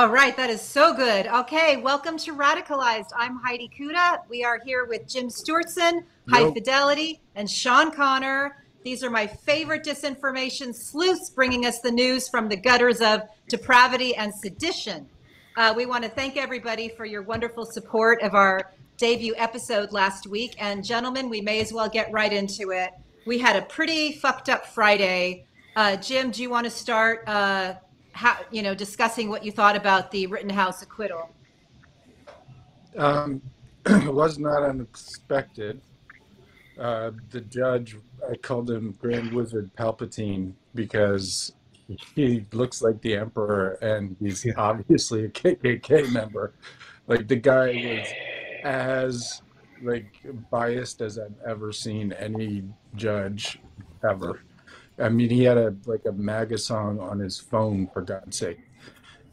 All right, that is so good. Okay, welcome to Radicalized. I'm Heidi Cuda. We are here with Jim Stewartson, High Fidelity, and Sean Conner. These are my favorite disinformation sleuths bringing us the news from the gutters of depravity and sedition. Uh, we want to thank everybody for your wonderful support of our debut episode last week. And, gentlemen, we may as well get right into it. We had a pretty fucked up Friday. Uh, Jim, do you want to start? Uh, how, you know, discussing what you thought about the Rittenhouse acquittal. Um, it was not unexpected. Uh, the judge, I called him Grand Wizard Palpatine because he looks like the Emperor and he's obviously a KKK member. Like the guy was as like biased as I've ever seen any judge ever. I mean, he had a like a MAGA song on his phone for God's sake.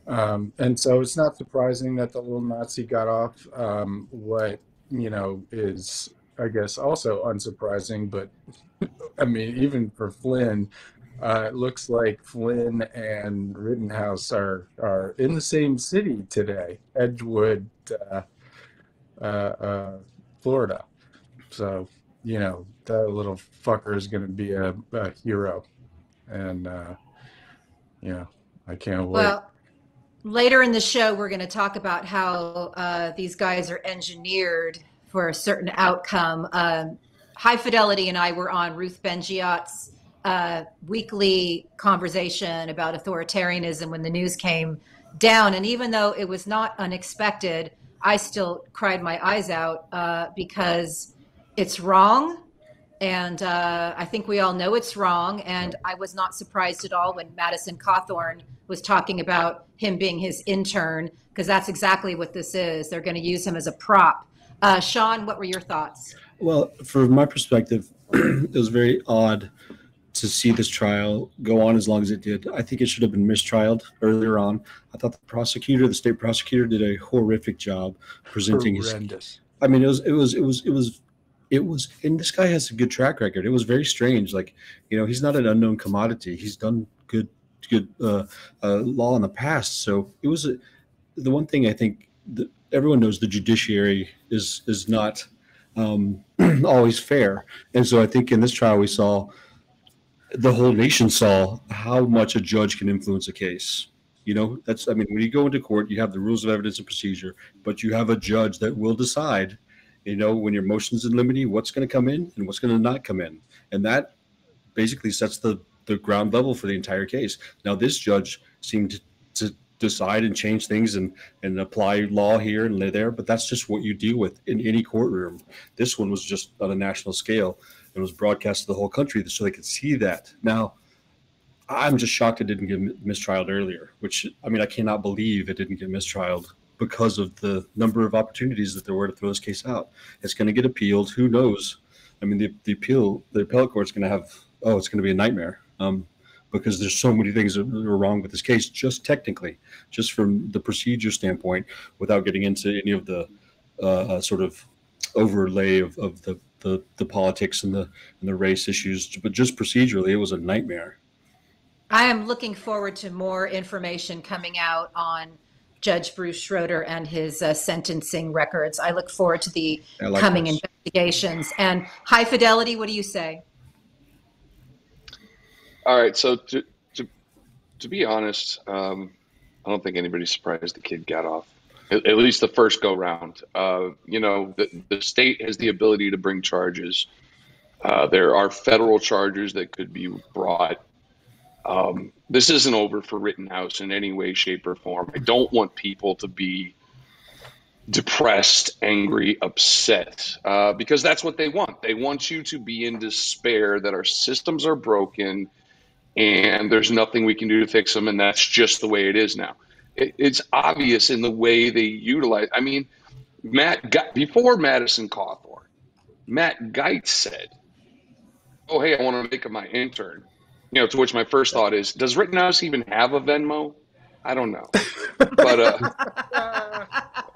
Um, and so it's not surprising that the little Nazi got off. Um, what you know is, I guess, also unsurprising. But I mean, even for Flynn, uh, it looks like Flynn and Rittenhouse are are in the same city today, Edgewood, uh, uh, uh Florida. So you know that little fucker is going to be a, a, hero, and uh, yeah, I can't wait. Well, later in the show, we're going to talk about how uh, these guys are engineered for a certain outcome. Um, High Fidelity and I were on Ruth Ben-Ghiat's uh, weekly conversation about authoritarianism when the news came down, and even though it was not unexpected, I still cried my eyes out uh, because it's wrong and uh, I think we all know it's wrong. And I was not surprised at all when Madison Cawthorn was talking about him being his intern, because that's exactly what this is. They're going to use him as a prop. Uh, Sean, what were your thoughts? Well, from my perspective, it was very odd to see this trial go on as long as it did. I think it should have been mistrialed earlier on. I thought the prosecutor, the state prosecutor, did a horrific job presenting Horrendous. his. I mean, it was it was it was it was it was and this guy has a good track record. It was very strange like you know he's not an unknown commodity. He's done good good uh, uh, law in the past. So it was a, the one thing i think that everyone knows the judiciary is is not um, always fair. And so i think in this trial we saw the whole nation saw how much a judge can influence a case. You know that's i mean when you go into court you have the rules of evidence and procedure but you have a judge that will decide you know when your motions in limine what's going to come in and what's going to not come in. And that basically sets the the ground level for the entire case. Now this judge seemed to, to decide and change things and and apply law here and there but that's just what you deal with in any courtroom. This one was just on a national scale and was broadcast to the whole country so they could see that. Now i'm just shocked it didn't get mistrialed earlier which i mean i cannot believe it didn't get mistrialed because of the number of opportunities that there were to throw this case out. It's going to get appealed. Who knows? I mean, the, the appeal, the appellate court's going to have, oh, it's going to be a nightmare um, because there's so many things that are wrong with this case, just technically, just from the procedure standpoint, without getting into any of the uh, uh sort of overlay of, of the, the, the politics and the and the race issues. But just procedurally, it was a nightmare. I am looking forward to more information coming out on Judge Bruce Schroeder and his uh, sentencing records. I look forward to the like coming this. investigations. And high fidelity, what do you say? All right. So to to, to be honest, um, I don't think anybody's surprised the kid got off. At, at least the first go round. Uh, you know, the, the state has the ability to bring charges. Uh, there are federal charges that could be brought um, this isn't over for Rittenhouse in any way, shape, or form. I don't want people to be depressed, angry, upset, uh, because that's what they want. They want you to be in despair that our systems are broken and there's nothing we can do to fix them, and that's just the way it is now. It, it's obvious in the way they utilize. I mean, Matt before Madison Cawthorn, Matt Gaetz said, "Oh, hey, I want to make him my intern." You know, to which my first thought is, does Rittenhouse even have a Venmo? I don't know, but uh,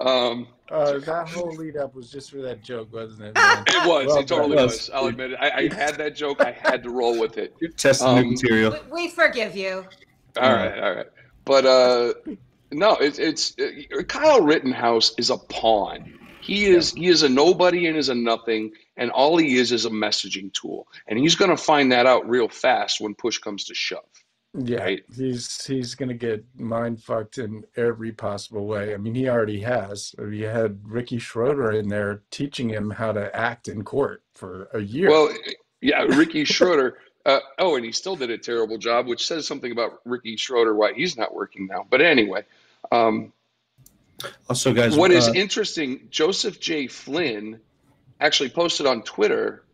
um, uh, that whole lead up was just for that joke, wasn't it? Man? It was. Well, it totally was. was. I'll admit it. I, I, had that joke. I had to roll with it. You're testing um, new material. We, we, forgive you. All right, all right. But uh, No, it's it's uh, Kyle Rittenhouse is a pawn. He is he is a nobody and is a nothing, and all he is is a messaging tool. And he's going to find that out real fast when push comes to shove. Yeah, Right. he's he's gonna get mind fucked in every possible way. I mean, he already has. He had Ricky Schroder in there teaching him how to act in court for a year. Well, yeah, Ricky Schroder. Uh, oh, and he still did a terrible job, which says something about Ricky Schroder why he's not working now. But anyway, um, Also, guys, what is uh, interesting, Joseph J. Flynn actually posted on Twitter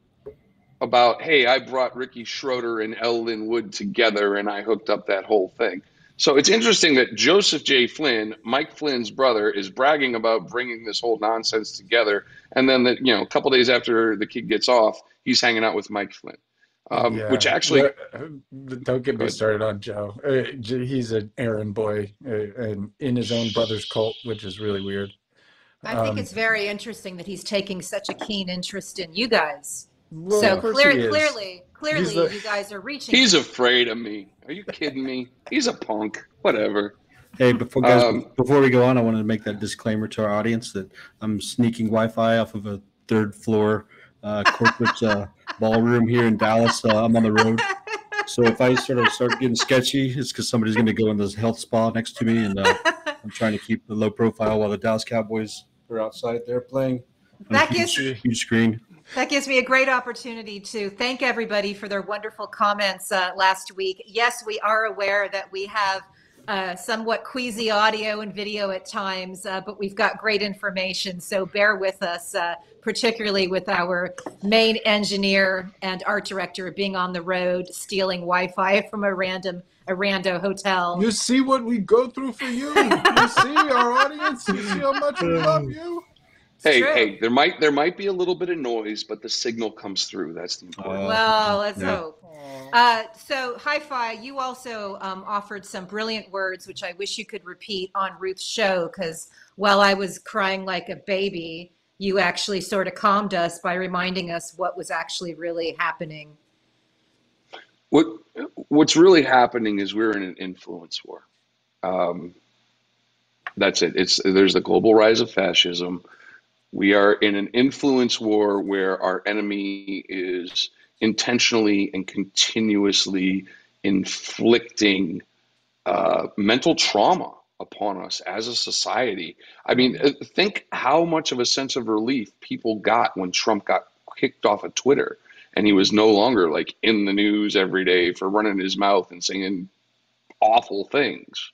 about, hey, I brought Ricky Schroder and. Lin Wood together and I hooked up that whole thing. So it's interesting that Joseph J. Flynn, Mike Flynn's brother, is bragging about bringing this whole nonsense together. And then, that you know, a couple days after the kid gets off, he's hanging out with Mike Flynn, um, Yeah. which actually, Uh, don't get me started on Joe. Uh, he's an errand boy uh, and in his own brother's cult, which is really weird. I think Um, it's very interesting that he's taking such a keen interest in you guys. well, so of clear, he clearly, clearly, the- you guys are reaching. he's afraid of me. Are you kidding me? He's a punk. Whatever. Hey, before guys, Um, before we go on, I wanted to make that disclaimer to our audience that I'm sneaking Wi-Fi off of a third floor uh, corporate uh, ballroom here in Dallas. Uh, I'm on the road, so if I sort of start getting sketchy, it's because somebody's going to go in this health spa next to me, and uh, I'm trying to keep the low profile while the Dallas Cowboys are outside there playing. That gives- huge screen. That gives me a great opportunity to thank everybody for their wonderful comments uh, last week. Yes, we are aware that we have uh, somewhat queasy audio and video at times, uh, but we've got great information. So bear with us, uh, particularly with our main engineer and art director being on the road, stealing Wi Fi from a random, a rando hotel. You see what we go through for you. You see our audience. You see how much we love you. Hey, true. hey, there might there might be a little bit of noise, but the signal comes through. That's the important. Uh, Well, let's Yeah. hope. Uh, so, Hi-Fi, you also um, offered some brilliant words, which I wish you could repeat on Ruth's show. Because while I was crying like a baby, you actually sort of calmed us by reminding us what was actually really happening. What what's really happening is we're in an influence war. Um, that's it. It's there's the global rise of fascism. We are in an influence war where our enemy is intentionally and continuously inflicting uh, mental trauma upon us as a society. I mean, uh, think how much of a sense of relief people got when Trump got kicked off of Twitter and he was no longer like in the news every day for running his mouth and saying awful things,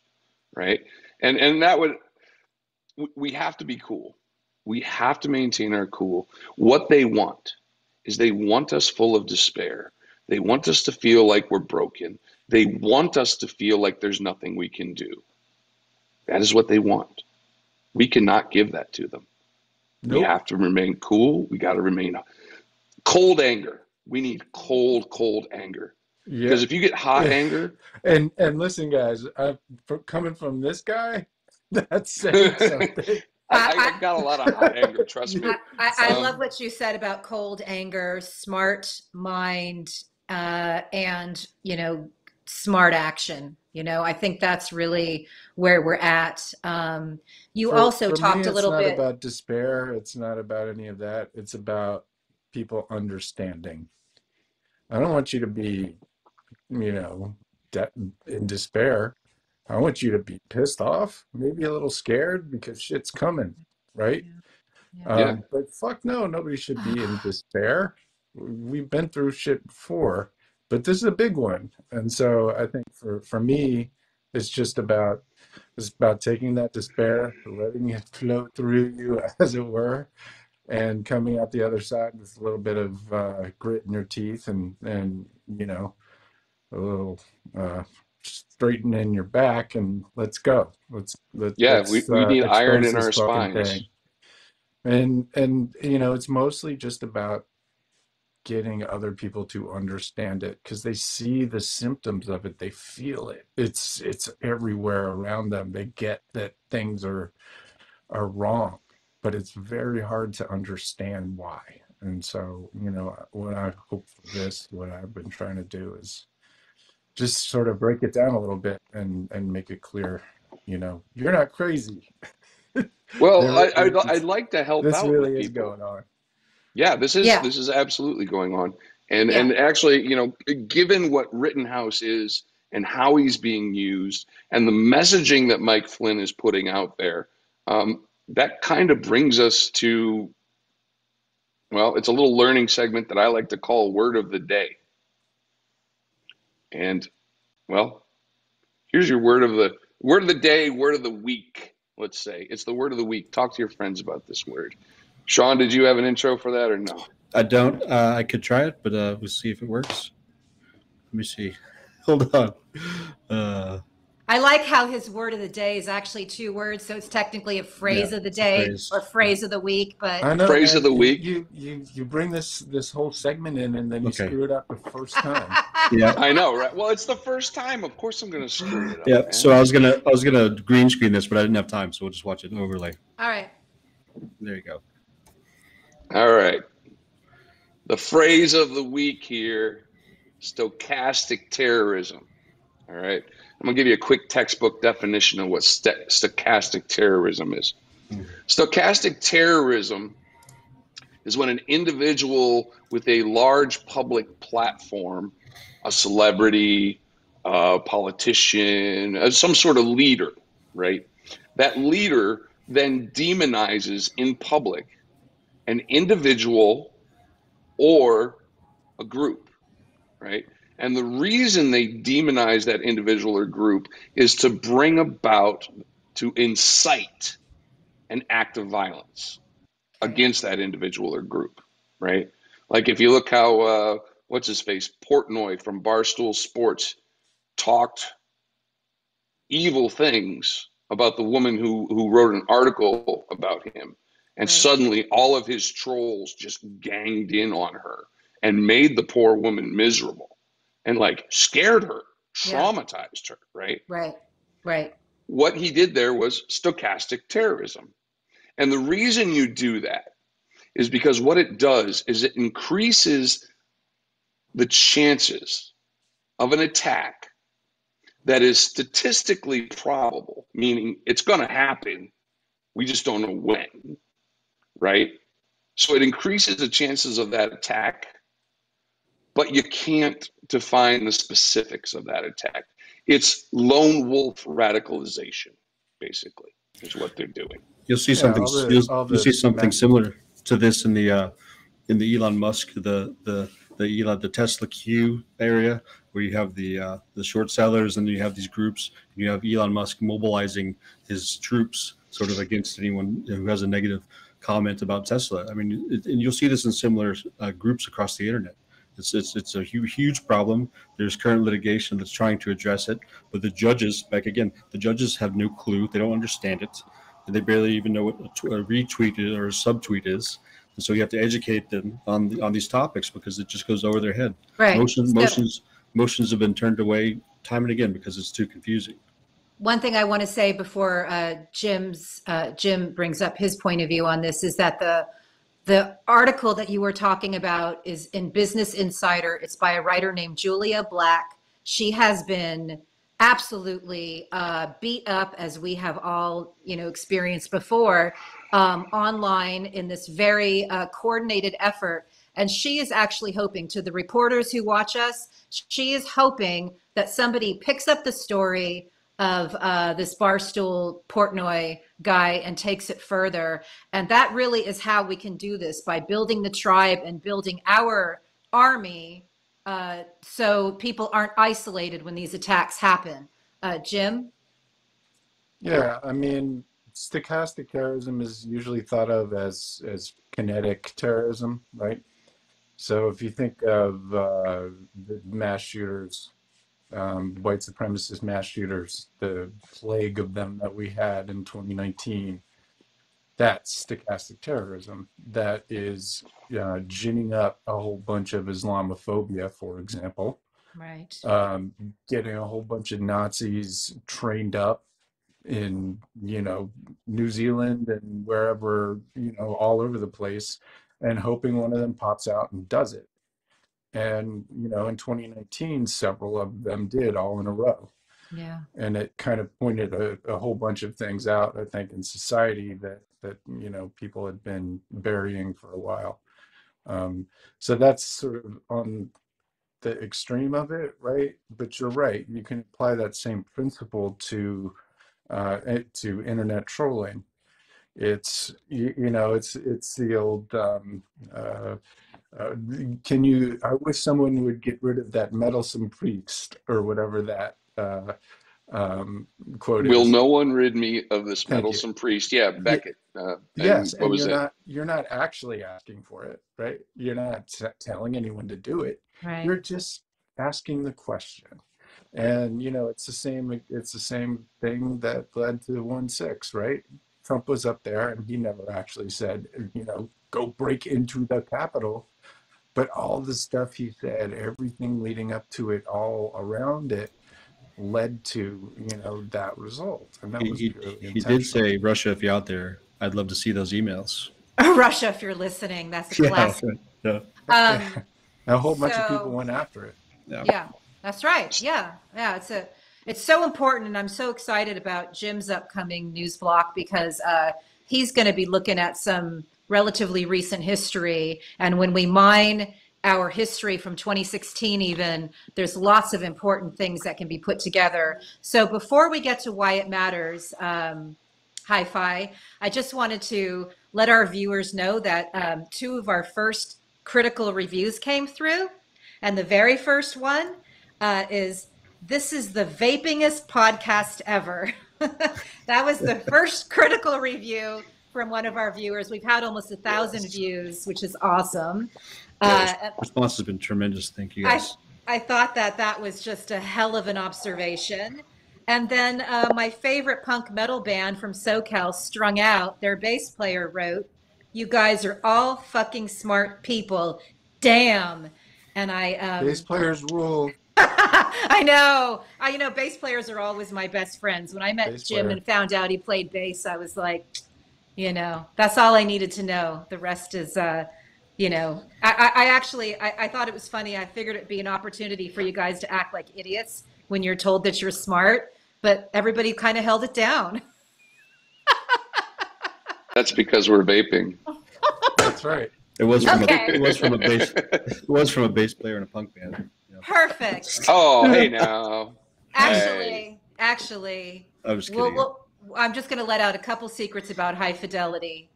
right? And and that would we- we have to be cool. We have to maintain our cool. What they want is they want us full of despair. They want us to feel like we're broken. They want us to feel like there's nothing we can do. That is what they want. We cannot give that to them. We have to remain cool. We got to remain cold anger. We need cold, cold anger. Yeah. Because if you get hot anger, And and listen, guys, uh, for, coming from this guy, that's saying something. I, I got a lot of hot anger. Trust me. I, I, I Um, love what you said about cold anger, smart mind, uh, and you know, smart action. You know, I think that's really where we're at. Um, you For- also for me, talked a it's little not bit. about despair. It's not about any of that. It's about people understanding. I don't want you to be, you know, de- in despair. I want you to be pissed off, maybe a little scared because shit's coming, right? Yeah. Yeah. Um, but fuck no, nobody should be in despair. We've been through shit before, but this is a big one. And so I think for for me, it's just about it's about taking that despair, letting it flow through you, as it were, and coming out the other side with a little bit of uh, grit in your teeth and and you know a little uh, straightening your back and let's go. Let's let's Yeah, let's, we- we uh, need iron in our spines. thing. And and you know it's mostly just about getting other people to understand it because they see the symptoms of it they feel it it's it's everywhere around them they get that things are are wrong but it's very hard to understand why and so you know what i hope for this what i've been trying to do is just sort of break it down a little bit and and make it clear you know, you're not crazy. Well, There- I, I'd, this- I'd like to help This out really with is people. going on. Yeah, this is Yeah. this is absolutely going on. And Yeah. and actually, you know, given what Rittenhouse is and how he's being used and the messaging that Mike Flynn is putting out there, um, that kind of brings us to well, it's a little learning segment that I like to call word of the day. And well, here's your word of the word of the day, word of the week, let's say. It's the word of the week. Talk to your friends about this word. Sean, did you have an intro for that or no? I don't. Uh, I could try it, but uh, we'll see if it works. Let me see. Hold on. Uh, I like how his word of the day is actually two words, so it's technically a phrase Yeah, of the it's a day phrase. or phrase of the week. But I know. Phrase man. of the You- week. You you you bring this this whole segment in, and then you Okay. screw it up the first time. yeah. I know, right? Well, it's the first time. Of course, I'm going to screw it up. Yeah. man. So I was gonna I was gonna green screen this, but I didn't have time, so we'll just watch it overlay. all right, There you go. All right. The phrase of the week here stochastic terrorism. All right. I'm going to give you a quick textbook definition of what st- stochastic terrorism is. Stochastic terrorism is when an individual with a large public platform, a celebrity, a politician, uh, some sort of leader, right? That leader then demonizes in public an individual or a group, right? And the reason they demonize that individual or group is to bring about, to incite an act of violence against that individual or group, right? Like if you look how, uh, what's his face, Portnoy from Barstool Sports talked evil things about the woman who, who wrote an article about him. And Right. suddenly all of his trolls just ganged in on her and made the poor woman miserable and like scared her, Yeah. traumatized her, right? right, right, What he did there was stochastic terrorism. And the reason you do that is because what it does is it increases the chances of an attack that is statistically probable, meaning it's going to happen. We just don't know when, right? So it increases the chances of that attack, but you can't define the specifics of that attack. It's lone wolf radicalization, basically, is what they're doing. You'll see Yeah, something. all the- you'll, all you'll see something ma- similar to this in the uh, in the Elon Musk the the the Elon the Tesla Q area where you have the uh, the short sellers and you have these groups. You have Elon Musk mobilizing his troops sort of against anyone who has a negative comment about Tesla. I mean, it, and you'll see this in similar uh, groups across the internet. It's, it's, it's a huge, huge problem. There's current litigation that's trying to address it, but the judges, back again, the judges have no clue. They don't understand it. And they barely even know what a, a retweet is or a subtweet is. And so you have to educate them on the, on these topics because it just goes over their head. right. Motions, So- motions, motions have been turned away time and again because it's too confusing. One thing I want to say before uh, Jim's uh, Jim brings up his point of view on this is that the the article that you were talking about is in Business Insider. It's by a writer named Julia Black. She has been absolutely uh, beat up, as we have all you know experienced before, um, online in this very uh, coordinated effort. And she is actually hoping to the reporters who watch us. She is hoping that somebody picks up the story of uh, this Barstool Portnoy guy and takes it further. And that really is how we can do this by building the tribe and building our army uh, so people aren't isolated when these attacks happen. Uh, Jim? Yeah, I mean, stochastic terrorism is usually thought of as as kinetic terrorism, right? So if you think of uh, the mass shooters, um, white supremacist mass shooters, the plague of them that we had in 2019, that's stochastic terrorism. That is uh, ginning up a whole bunch of Islamophobia, for example Right. um, getting a whole bunch of Nazis trained up in you know New Zealand and wherever you know all over the place, and hoping one of them pops out and does it. And you know, in 2019, several of them did all in a row. Yeah. and it kind of pointed a, a whole bunch of things out i think in society that that you know people had been burying for a while um, so that's sort of on the extreme of it right but you're right you can apply that same principle to uh, eh, to internet trolling it's you, you know it's it's the old um, uh, uh, can you i wish someone would get rid of that meddlesome priest or whatever that uh, um, quote Will is. no one rid me of this Thank you. meddlesome priest? Yeah, Becket. Uh, and yes what and was you're it? not you're not actually asking for it right you're not t- telling anyone to do it Right. you're just asking the question and you know it's the same it's the same thing that led to the 1-6 right trump was up there and he never actually said you know go break into the capitol but all the stuff he said everything leading up to it all around it led to you know that result and that He, was he, he did say, Russia, if you're out there, I'd love to see those emails. Russia, if you're listening, that's a classic. yeah. Um, a whole bunch of people went after it yeah, that's right. Yeah, yeah. It's a it's so important, and I'm so excited about Jim's upcoming news block because uh, he's going to be looking at some relatively recent history, and when we mine our history from 2016 even there's lots of important things that can be put together. So before we get to why it matters um, hi-fi i just wanted to let our viewers know that um, two of our first critical reviews came through. And the very first one uh, is This is the vapingest podcast ever. that was the first critical review from one of our viewers. We've had almost a thousand Yes. views, which is awesome. Uh, Response has been tremendous. Thank you I. I thought that that was just a hell of an observation. And then uh, my favorite punk metal band from SoCal, Strung Out, their bass player wrote, You guys are all fucking smart people. Damn. And I. Um, bass players rule I know. I you know bass players are always my best friends. When I met Bass Jim player. and found out he played bass, I was like, you know, that's all I needed to know. The rest is uh you know, I, I, I actually I, I thought it was funny. I figured it'd be an opportunity for you guys to act like idiots when you're told that you're smart, but everybody kind of held it down. That's because we're vaping. that's right It was from Okay. a it was from a bass it was from a bass player in a punk band. Yeah. Perfect. Oh, hey now. Actually, actually, I was Well, kidding. well, I'm just going to let out a couple secrets about high fidelity.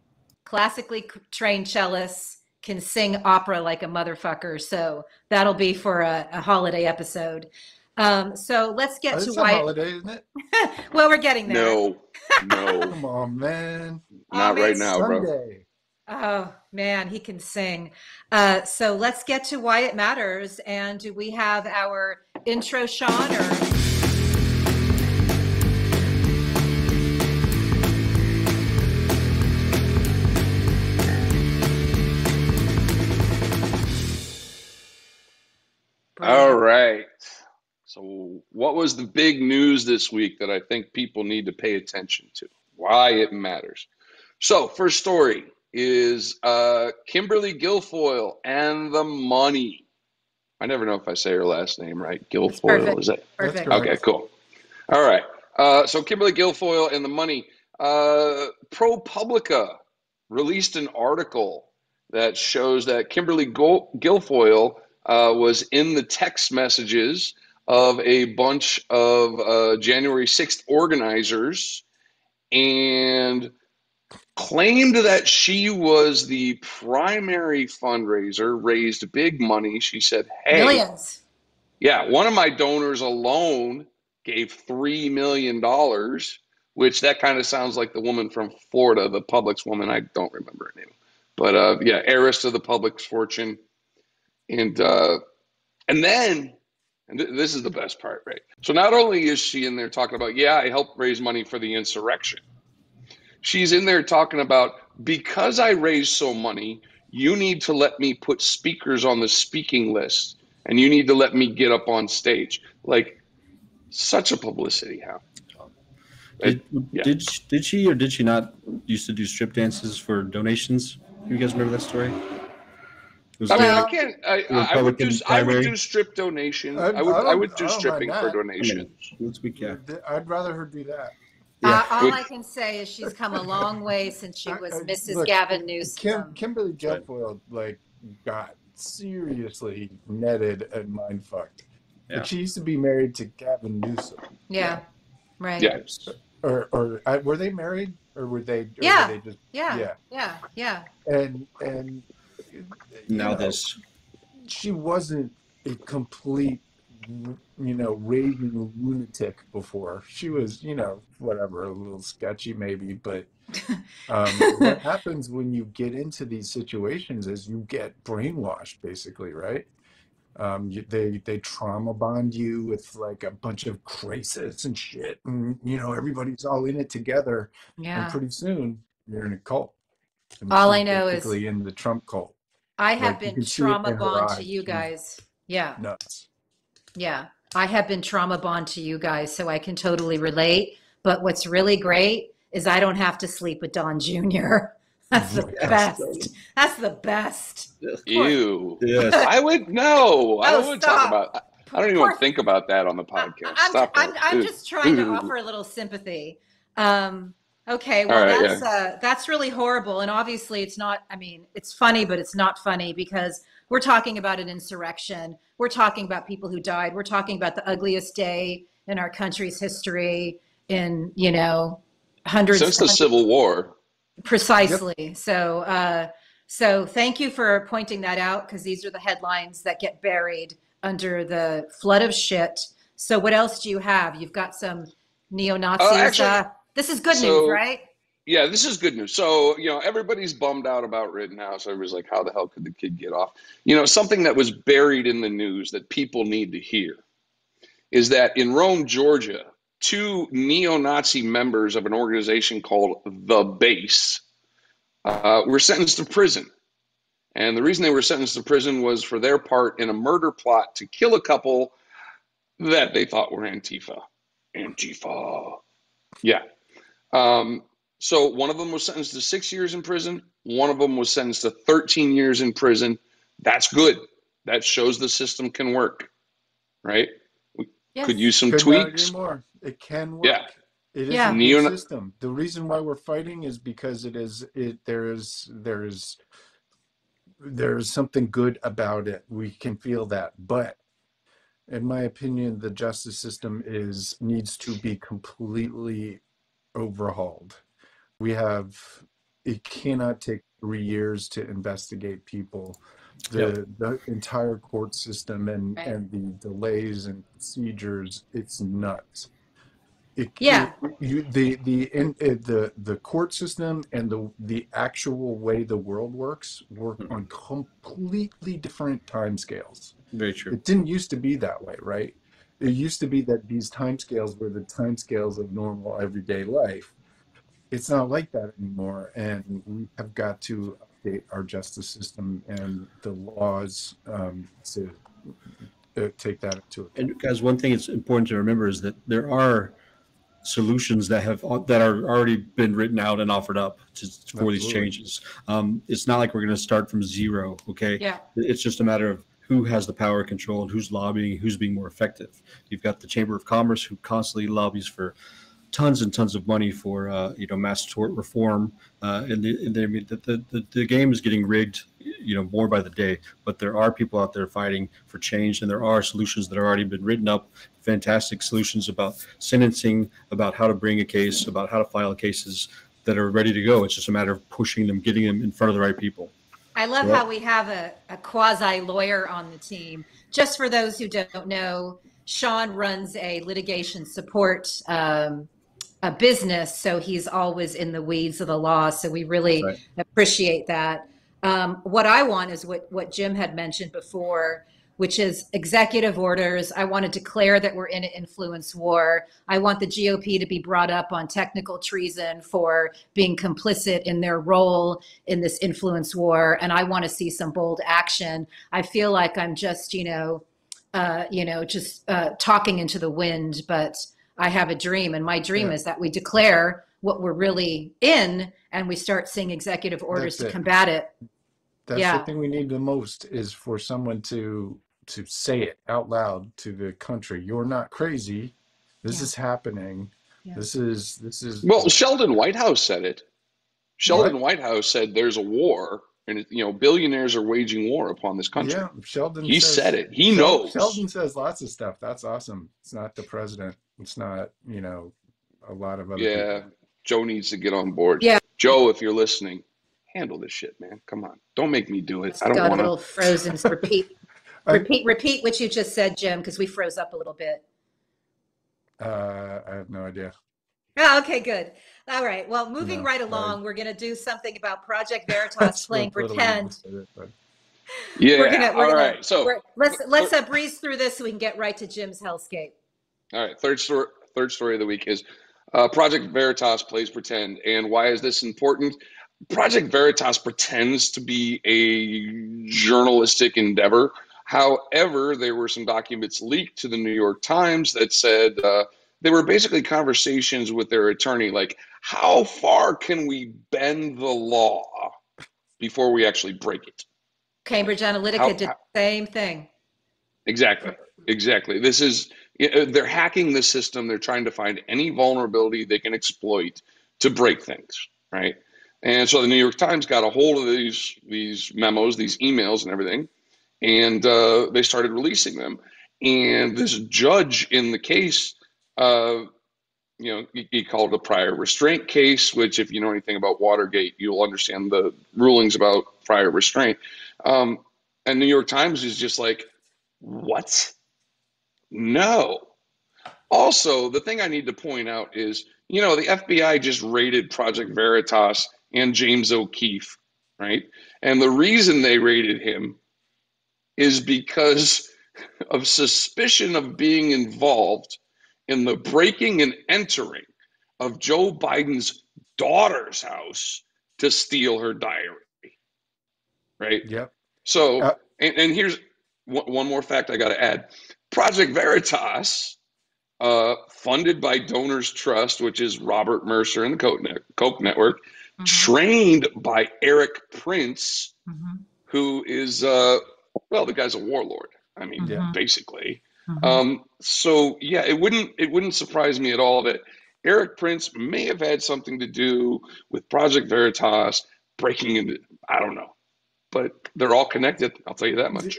Classically trained cellists can sing opera like a motherfucker, so that'll be for a, a holiday episode. Um, so let's get Oh, to it's a why. holiday isn't it Well, we're getting there. No, no, come on man not Oh, right it's now, bro. Oh man, he can sing. Uh, so let's get to why it matters. And do we have our intro, Sean? Or All right. So, what was the big news this week that I think people need to pay attention to? Why it matters. So, first story is uh, Kimberly Guilfoyle and the money. I never know if I say her last name right. Guilfoyle is that? Perfect. Okay, cool. All right. Uh, so Kimberly Guilfoyle and the money. Uh, ProPublica released an article that shows that Kimberly Gul- Guilfoyle uh, was in the text messages of a bunch of uh, January 6th organizers and claimed that she was the primary fundraiser, raised big money. She said, Hey, Millions. yeah, one of my donors alone gave three million dollars, which that kind of sounds like the woman from Florida, the Publix woman. I don't remember her name, but uh, yeah, heiress to the Publix fortune, and uh, and then, and th- this is the best part, right? So not only is she in there talking about, yeah, I helped raise money for the insurrection, she's in there talking about because I raised so money, you need to let me put speakers on the speaking list and you need to let me get up on stage. Like such a publicity hound. Did, yeah. did she- did she or did she not used to do strip dances for donations? You guys remember that story? It was I mean, Well- I can't. I, I would Republican do. I would do strip donation. I- I, would. I I, don't- would I do don't mind stripping for that. donation. This week, yeah. I'd rather her do that. Uh, Yeah. all I can say is she's come a long way since she was I- Mrs. look, Gavin Kim, Newsom. Kimberly Right. Guilfoyle like got seriously netted and mind fucked. Yeah. Like she used to be married to Gavin Newsom, Yeah, right. Yeah. or or uh, were they married, or were they? Or Yeah. Were they just Yeah, yeah. yeah, yeah. And and you Now know, this. she wasn't a complete you know raving lunatic before she was you know whatever a little sketchy maybe but um, what happens when you get into these situations is you get brainwashed basically right um, you, they they trauma bond you with like a bunch of crisis and shit and you know everybody's all in it together Yeah. and pretty soon you're in a cult And All I know is- basically in the trump cult I have Like, been can see it in trauma her bond to you guys. Yeah, nuts yeah. I have been trauma bond to you guys, so I can totally relate. But what's really great is I don't have to sleep with Don Jr. That's the Yes. best. That's the best. Ew. Yes. I would no. I Oh, don't stop. talk about. I don't even want to think about that on the podcast. I'm, Stop I'm. I'm just trying to offer a little sympathy. Um, okay, well, right, that's uh, that's really horrible, and obviously, it's not. I mean, it's funny, but it's not funny because we're talking about an insurrection. We're talking about people who died. We're talking about the ugliest day in our country's history. In you know, hundreds Since the Civil War. precisely. So, uh, so thank you for pointing that out because these are the headlines that get buried under the flood of shit. So, what else do you have? You've got some neo Nazis. Actually, uh, this is good so- news, right? Yeah, this is good news. So, you know, everybody's bummed out about Rittenhouse. Everybody's like, how the hell could the kid get off? You know, something that was buried in the news that people need to hear is that in Rome, Georgia, two neo Nazi members of an organization called The Base uh, were sentenced to prison. And the reason they were sentenced to prison was for their part in a murder plot to kill a couple that they thought were Antifa. Antifa. Yeah. Um, so one of them was sentenced to six years in prison. One of them was sentenced to 13 years in prison. That's good. That shows the system can work, right? Yes. Could use some Could tweaks. more. It can work. Yeah. It is Yeah. a good Neo- system. The reason why we're fighting is because it is it there is there is there is something good about it. We can feel that. But in my opinion, the justice system is needs to be completely overhauled. We have it cannot take three years to investigate people. The the entire court system and Right. and the delays and procedures, it's nuts. It, Yeah. you the the in, uh, the the court system and the the actual way the world works work Mhm. on completely different timescales. Very true. It didn't used to be that way, right? It used to be that these timescales were the timescales of normal everyday life. It's not like that anymore, and we have got to update our justice system and the laws um, to uh, take that into account. And guys, one thing it's important to remember is that there are solutions that have that are already been written out and offered up to, for these changes. Um, it's not like we're going to start from zero. Okay, Yeah. it's just a matter of who has the power of control and who's lobbying, who's being more effective. You've got the Chamber of Commerce who constantly lobbies for tons and tons of money for uh, you know mass tort reform, uh, and, the, and the, the, the, the game is getting rigged, you know, more by the day. But there are people out there fighting for change, and there are solutions that have already been written up. Fantastic solutions about sentencing, about how to bring a case, about how to file cases that are ready to go. It's just a matter of pushing them, getting them in front of the right people. I love Yeah. how we have a, a quasi lawyer on the team. Just for those who don't know, Sean runs a litigation support um, a business, so he's always in the weeds of the law. So we really Right. appreciate that. Um, what I want is what what Jim had mentioned before, which is executive orders. I want to declare that we're in an influence war. I want the GOP to be brought up on technical treason for being complicit in their role in this influence war, and I want to see some bold action. I feel like I'm just, you know, uh, you know, just uh, talking into the wind, but I have a dream, and my dream Yeah. is that we declare what we're really in, and we start seeing executive orders That's to it. combat it. That's Yeah. the thing we need the most is for someone to to say it out loud to the country. You're not crazy. This Yeah. is happening. Yeah. This is this is Well, Sheldon Whitehouse said it. Sheldon Whitehouse said there's a war, and you know billionaires are waging war upon this country. yeah. Sheldon. He says- said it. He Shel- knows. Sheldon says lots of stuff. That's awesome. It's not the president. It's not you know a lot of other. Yeah, people. Joe needs to get on board. Yeah. Joe, if you're listening, handle this shit, man. Come on, don't make me do it. It's I don't got a want little to. frozen. Repeat, I- repeat, repeat what you just said, Jim, because we froze up a little bit. Uh, I have no idea. Oh, okay, good. All right. Well, moving No, right I- along, we're going to do something about Project Veritas playing pretend. we Yeah. We're gonna, we're all gonna, right. So, let's let's uh, breeze through this so we can get right to Jim's hellscape. all right. Third story. Third story of the week is uh, Project Veritas plays pretend, and why is this important? Project Veritas pretends to be a journalistic endeavor. However, there were some documents leaked to the New York Times that said uh, they were basically conversations with their attorney, like how far can we bend the law before we actually break it? Cambridge Analytica How- did the same thing. Exactly. Exactly. This is uh, they're hacking the system. They're trying to find any vulnerability they can exploit to break things, right? And so the New York Times got a hold of these these memos, these emails, and everything, and uh, they started releasing them. And this judge in the case, uh, you know, he, he called it a prior restraint case. Which, if you know anything about Watergate, you'll understand the rulings about prior restraint. Um, and New York Times is just like, what? No. Also, the thing I need to point out is, you know, the FBI just raided Project Veritas and James O'Keefe, right? And the reason they raided him is because of suspicion of being involved in the breaking and entering of Joe Biden's daughter's house to steal her diary, right? Yep. So, Uh, and, and here's one, one more fact I got to add Project Veritas, uh, funded by Donors Trust, which is Robert Mercer and the Koch, Net- Koch Network, Mhm, trained by Erik Prince, mhm, who is, uh, well, the guy's a warlord. I mean, Mhm. basically. mhm. Um, so yeah, it wouldn't it wouldn't surprise me at all that Erik Prince may have had something to do with Project Veritas breaking into. I don't know, but they're all connected. I'll tell you that much.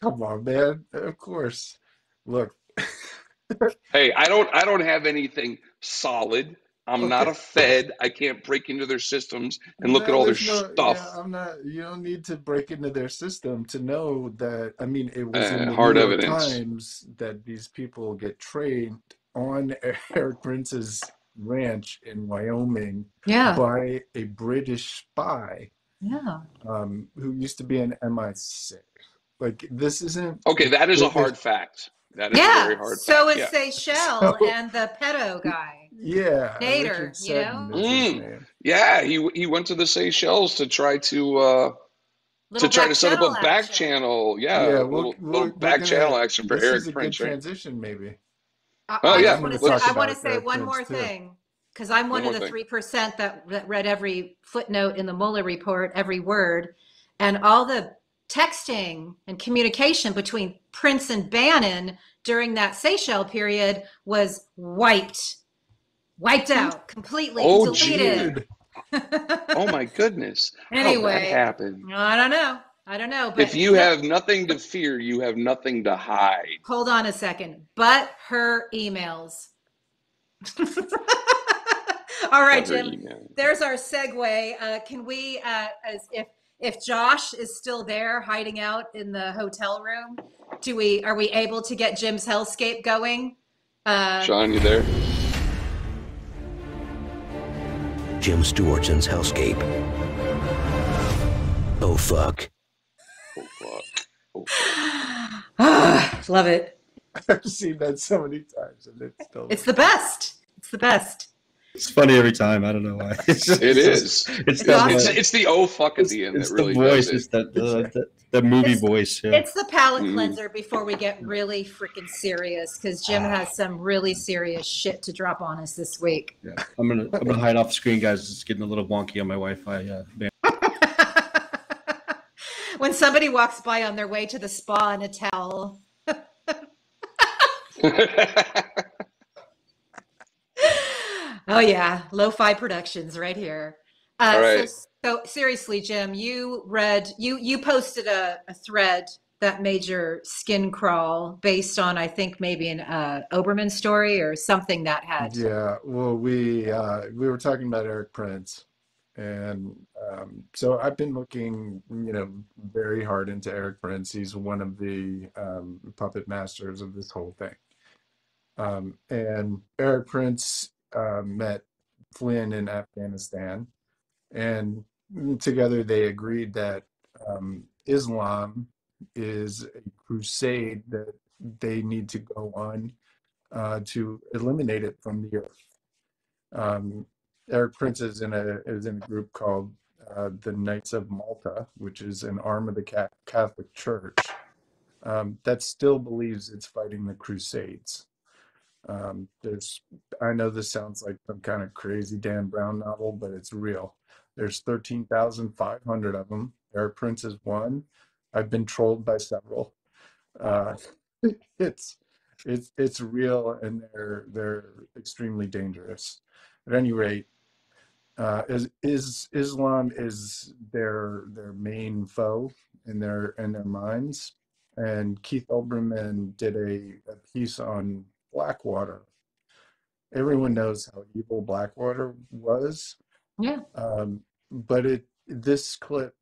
Come on, man. Of course. Look, Hey, I don't I don't have anything solid. I'm not a Fed. I can't break into their systems and look at all their there's no- stuff. Yeah, I'm not. You don't need to break into their system to know that. I mean, it was Uh, in the hard New York evidence. Times that these people get trained on Erik Prince's ranch in Wyoming yeah, by a British spy yeah. um, who used to be an MI6. Like this isn't. Okay, that is a hard fact. That is a very Yeah. hard So fact. is yeah. Seychelles So- and the pedo guy. Yeah, Nader, you know? Sutton is his Mm. yeah, he he went to the Seychelles to try to uh, Little to try to set up a back action. channel. Yeah, Yeah, a we'll- little, we'll- little we're back gonna- channel action for This Eric is a Prince, good right? transition, maybe. I, Oh, I yeah, just want to say, I want to say Eric one more too. thing because I'm one, One of the thing. 3% that, that read every footnote in the Mueller report, every word, and all the texting and communication between Prince and Bannon during that Seychelles period was wiped, wiped out completely, Oh, deleted. Oh my goodness! How'd Anyway. that happen? I don't know. I don't know. But If you have nothing to fear, you have nothing to hide. Hold on a second. But her emails. All right, Other Jim. email. There's our segue. Uh, can we, uh, as if if Josh is still there, hiding out in the hotel room, do we are we able to get Jim's hellscape going? Uh, Sean, you there? Jim Stewartson's Hellscape. Oh fuck. Oh fuck! Oh fuck! ah, love it. I've seen that so many times, and it's still. It's the best. It's the best. It's funny every time. I don't know why. It's just- It is. It's Yeah. that. It's, uh, it's the oh fuck at the end it's that really the voice. does It's it. that the, the, the movie It's- voice. Yeah. It's the palate Mhm. cleanser before we get really freaking serious because Jim has some really serious shit to drop on us this week. yeah. I'm gonna I'm gonna hide off the screen, guys. It's getting a little wonky on my Wi-Fi. Uh, when somebody walks by on their way to the spa in a towel. oh yeah, Lo-Fi Productions right here. Uh, All right. so, so seriously, Jim, you read you you posted a, a thread that made your skin crawl based on I think maybe an uh, Olbermann story or something that had. Yeah, well, we uh, we were talking about Erik Prince, and um, so I've been looking, you know, very hard into Erik Prince. He's one of the um, puppet masters of this whole thing. Um, and Erik Prince uh, met Flynn in Afghanistan, and together they agreed that um, Islam is a crusade that they need to go on uh, to eliminate it from the earth. Um, Erik Prince is in a is in a group called uh, the Knights of Malta, which is an arm of the Catholic Church um, that still believes it's fighting the Crusades. Um, there's, I know this sounds like some kind of crazy Dan Brown novel, but it's real. There's 13,500 of them. Erik Prince is one. I've been trolled by several. Uh, it's it's it's real, and they're they're extremely dangerous. At any rate, uh, is is Islam is their their main foe in their in their minds. And Keith Olbermann did a, a piece on Blackwater. Everyone knows how evil Blackwater was. Yeah. Um, but it this clip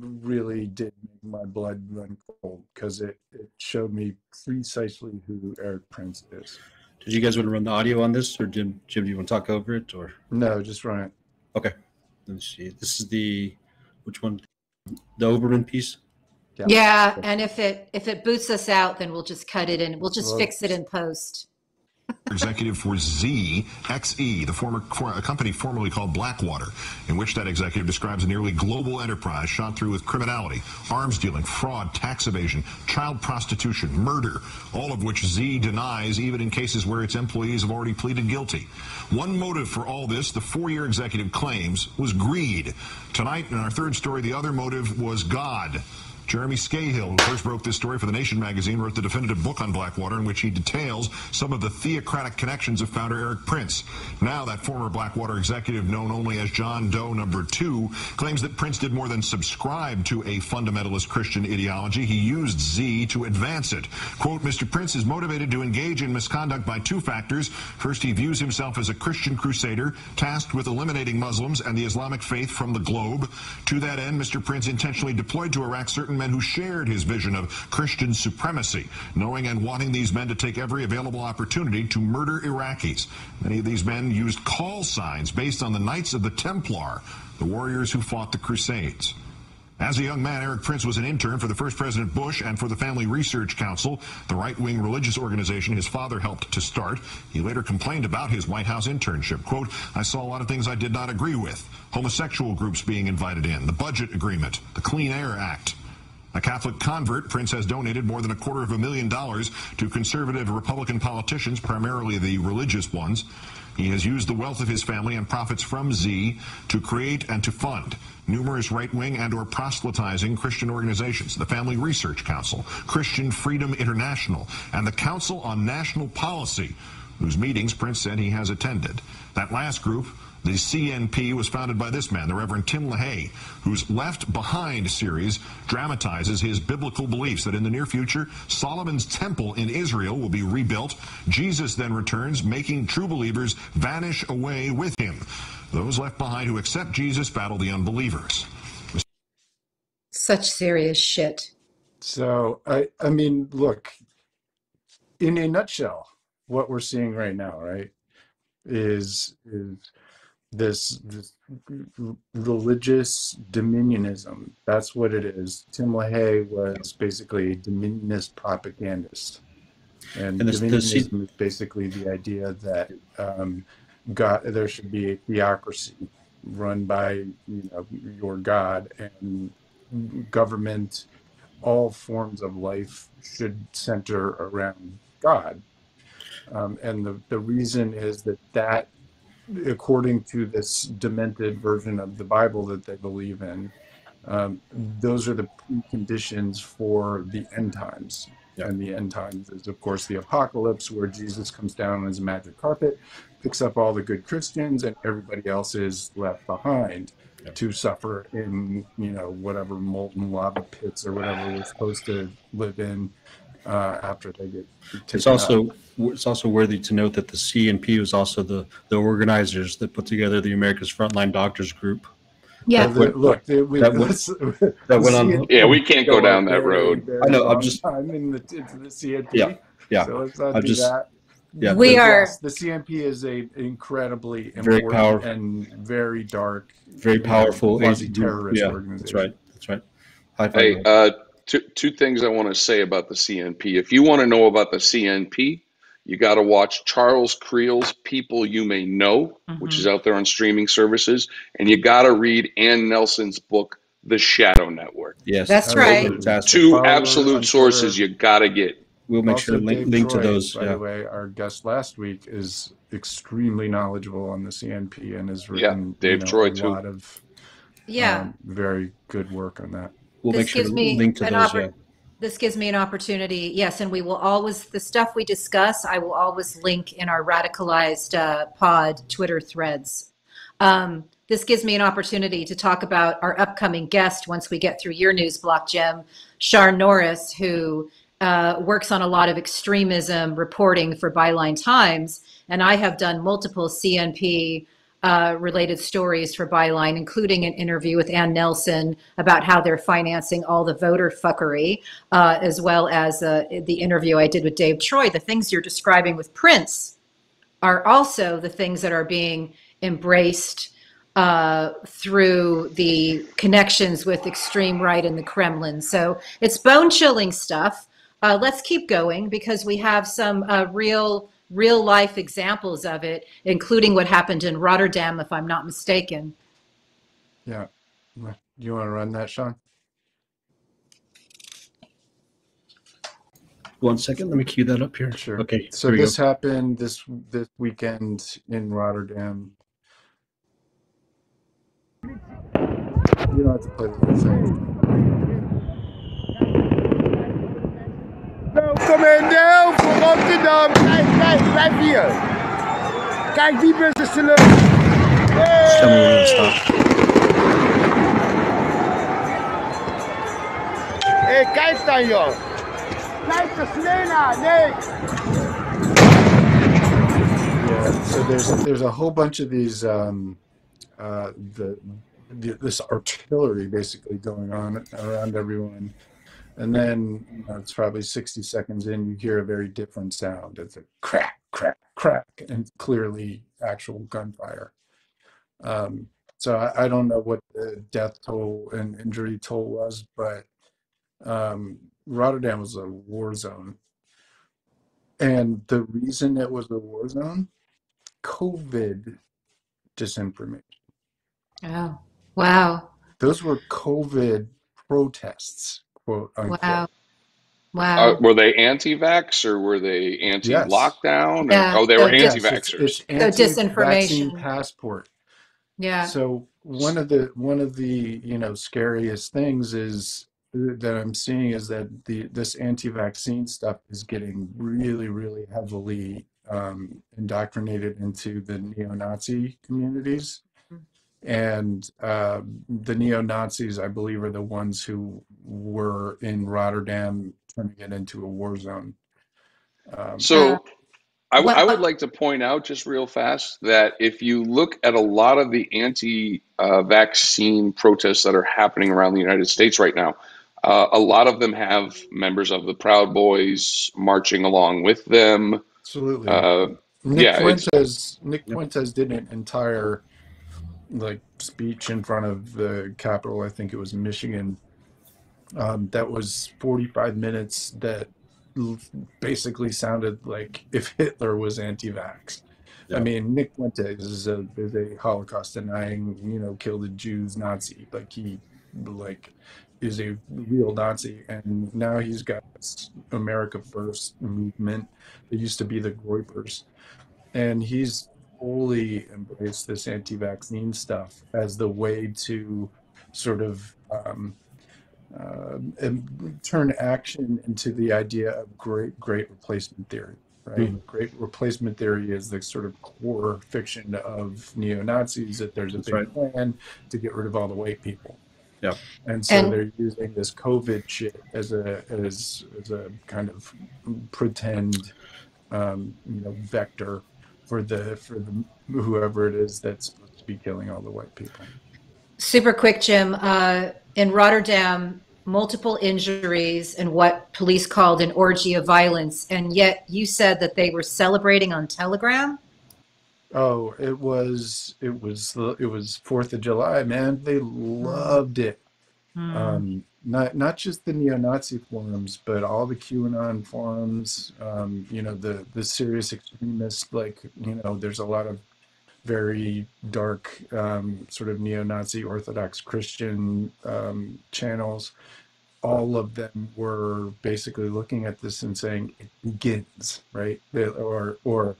really did make my blood run cold because it, it showed me precisely who Erik Prince is. Did you guys want to run the audio on this, or Jim? Jim, do you want to talk over it, or No, just run it. okay? Let's see. This is the which one? The Olbermann piece. Yeah, and if it if it boots us out, then we'll just cut it and we'll just Well- fix it in post. Executive for Xe, the former for a company formerly called Blackwater, in which that executive describes a nearly global enterprise shot through with criminality, arms dealing, fraud, tax evasion, child prostitution, murder, all of which Xe denies even in cases where its employees have already pleaded guilty. One motive for all this, the four-year executive claims, was greed. Tonight, in our third story, the other motive was God. Jeremy Scahill, who first broke this story for The Nation magazine, wrote the definitive book on Blackwater in which he details some of the theocratic connections of founder Erik Prince. Now, that former Blackwater executive, known only as John Doe number two, claims that Prince did more than subscribe to a fundamentalist Christian ideology. He used Xe to advance it. Quote, Mr. Prince is motivated to engage in misconduct by two factors. First, he views himself as a Christian crusader tasked with eliminating Muslims and the Islamic faith from the globe. To that end, Mr. Prince intentionally deployed to Iraq certain men who shared his vision of Christian supremacy, knowing and wanting these men to take every available opportunity to murder Iraqis. Many of these men used call signs based on the Knights of the Templar, the warriors who fought the Crusades. As a young man, Erik Prince was an intern for the first President Bush and for the Family Research Council, the right-wing religious organization his father helped to start. He later complained about his White House internship. Quote, I saw a lot of things I did not agree with. Homosexual groups being invited in, the budget agreement, the Clean Air Act. A Catholic convert, Prince has donated more than a quarter of a million dollars to conservative Republican politicians, primarily the religious ones. He has used the wealth of his family and profits from Xe to create and to fund numerous right-wing and or proselytizing Christian organizations, the Family Research Council, Christian Freedom International, and the Council on National Policy, whose meetings Prince said he has attended. That last group, the CNP was founded by this man, the Reverend Tim LaHaye, whose Left Behind series dramatizes his biblical beliefs that in the near future, Solomon's temple in Israel will be rebuilt. Jesus then returns, making true believers vanish away with him. Those left behind who accept Jesus battle the unbelievers. Such serious shit. So I I mean, look, in a nutshell, what we're seeing right now, right, is is this, this religious dominionism. That's what it is. Tim LaHaye was basically a dominionist propagandist. And, And this- this- dominionism is basically the idea that um, God, there should be a theocracy run by you know your God and government. All forms of life should center around God, um, and the the reason is that that according to this demented version of the Bible that they believe in, Um, those are the preconditions for the end times. Yeah. And the end times is, of course, the apocalypse, where Jesus comes down on his magic carpet, picks up all the good Christians, and everybody else is left behind Yeah. to suffer in, you know, whatever molten lava pits or whatever we're supposed to live in uh, after they get. taken It's out. Also it's also worthy to note that the CNP was also the the organizers that put together the America's Frontline Doctors Group. Yeah. Uh, the- look, the- we, that went- that went on- Yeah, we can't go down that road. I know, I'm just. I'm in the, into the CNP. Yeah, yeah. So let's not I'm do just- that. yeah, We are- yes, the CNP is a incredibly Very important powerful. and very dark, Very powerful quasi terrorist yeah, organization. That's right. That's right. High five. Hey, uh, two, two things I want to say about the CNP. If you want to know about the CNP, you got to watch Charles Kriel's People You May Know, which is out there on streaming services. And you got to read Anne Nelson's book, The Shadow Network. yes, That's right. Fantastic. Two Follow her on absolute sources Twitter. you got to get. We'll make Also, sure to link, Dave link to those. By Yeah. the way, our guest last week is extremely knowledgeable on the CNP and has Yeah, written Dave you know, Troy, a too. lot of Yeah. um, very good work on that. We'll This make sure to me link to an those. oppor- Yeah. This gives me an opportunity yes and we will always the stuff we discuss i will always link in our radicalized uh, pod twitter threads. Um, this gives me an opportunity to talk about our upcoming guest once we get through your news block Jim sian norris who uh, works on a lot of extremism reporting for byline times and i have done multiple cnp uh, related stories for Byline, including an interview with Anne Nelson about how they're financing all the voter fuckery, uh, as well as uh, the interview I did with Dave Troy. The things you're describing with Prince are also the things that are being embraced uh, through the connections with extreme right and the Kremlin. So it's bone chilling stuff. Uh, let's keep going because we have some uh, real real life examples of it, including what happened in Rotterdam, if I'm not mistaken. Yeah. You want to run that, Sean? One second. Let me cue that up here. Sure. Okay. So this go. happened this this weekend in Rotterdam. You don't have to play the whole thing. Commandeel voor Rotterdam. Kijk, kijk, blijf hier. Kijk, die bussen zullen. Just tell me when to stop. Hé, hey, kijk dan, joh. Kijk er snel naar. Nee. Yeah. So there's there's a whole bunch of these um, uh, the, the this artillery basically going on around everyone, and then you know, it's probably 60 seconds in, you hear a very different sound. It's a crack, crack, crack, and clearly actual gunfire. Um, so I, I don't know what the death toll and injury toll was, but um, Rotterdam was a war zone. And the reason it was a war zone, COVID disinformation. Oh, wow. Those were COVID protests, quote unquote. Wow. Wow. Uh, were they anti-vax or were they anti-lockdown? or- Yeah. Oh, they were Yes, anti-vaxxers. it's disinformation. anti-vaccine passport. yeah. So one of the one of the you know scariest things is that I'm seeing is that the this anti-vaccine stuff is getting really really heavily um, indoctrinated into the neo-Nazi communities, and uh, the neo-Nazis I believe are the ones who were in Rotterdam turning it into a war zone. Um, So Uh, I, w- what- I would what- like to point out just real fast that if you look at a lot of the anti uh, vaccine protests that are happening around the United States right now, uh, a lot of them have members of the Proud Boys marching along with them. absolutely. Uh, Nick Yeah, Fuentes. Nick Fuentes did an entire like speech in front of the Capitol. I think it was Michigan. Um, that was 45 minutes. That l- basically sounded like if Hitler was anti-vax. Yeah. I mean, Nick Fuentes is a is a Holocaust denying, you know, kill the Jews Nazi. Like he, like, is a real Nazi, and now he's got this America First movement. It used to be the Groypers and he's fully embrace this anti-vaccine stuff as the way to sort of um, uh, and turn action into the idea of great great replacement theory. Right, great replacement theory is the sort of core fiction of neo Nazis that there's a That's big right. plan to get rid of all the white people. Yeah. And so And- they're using this COVID shit as a as as a kind of pretend, um, you know, vector for the for the whoever it is that's supposed to be killing all the white people. Super quick, Jim. Uh, in Rotterdam, multiple injuries and what police called an orgy of violence, and yet you said that they were celebrating on Telegram. Oh, it was it was it was Fourth of July, man. They loved it. Hmm. Um, not not just the neo-Nazi forums, but all the QAnon forums. Um, you know, the the serious extremists. Like you know, there's a lot of very dark um, sort of neo-Nazi Orthodox Christian um, channels. All of them were basically looking at this and saying it begins right, They- or or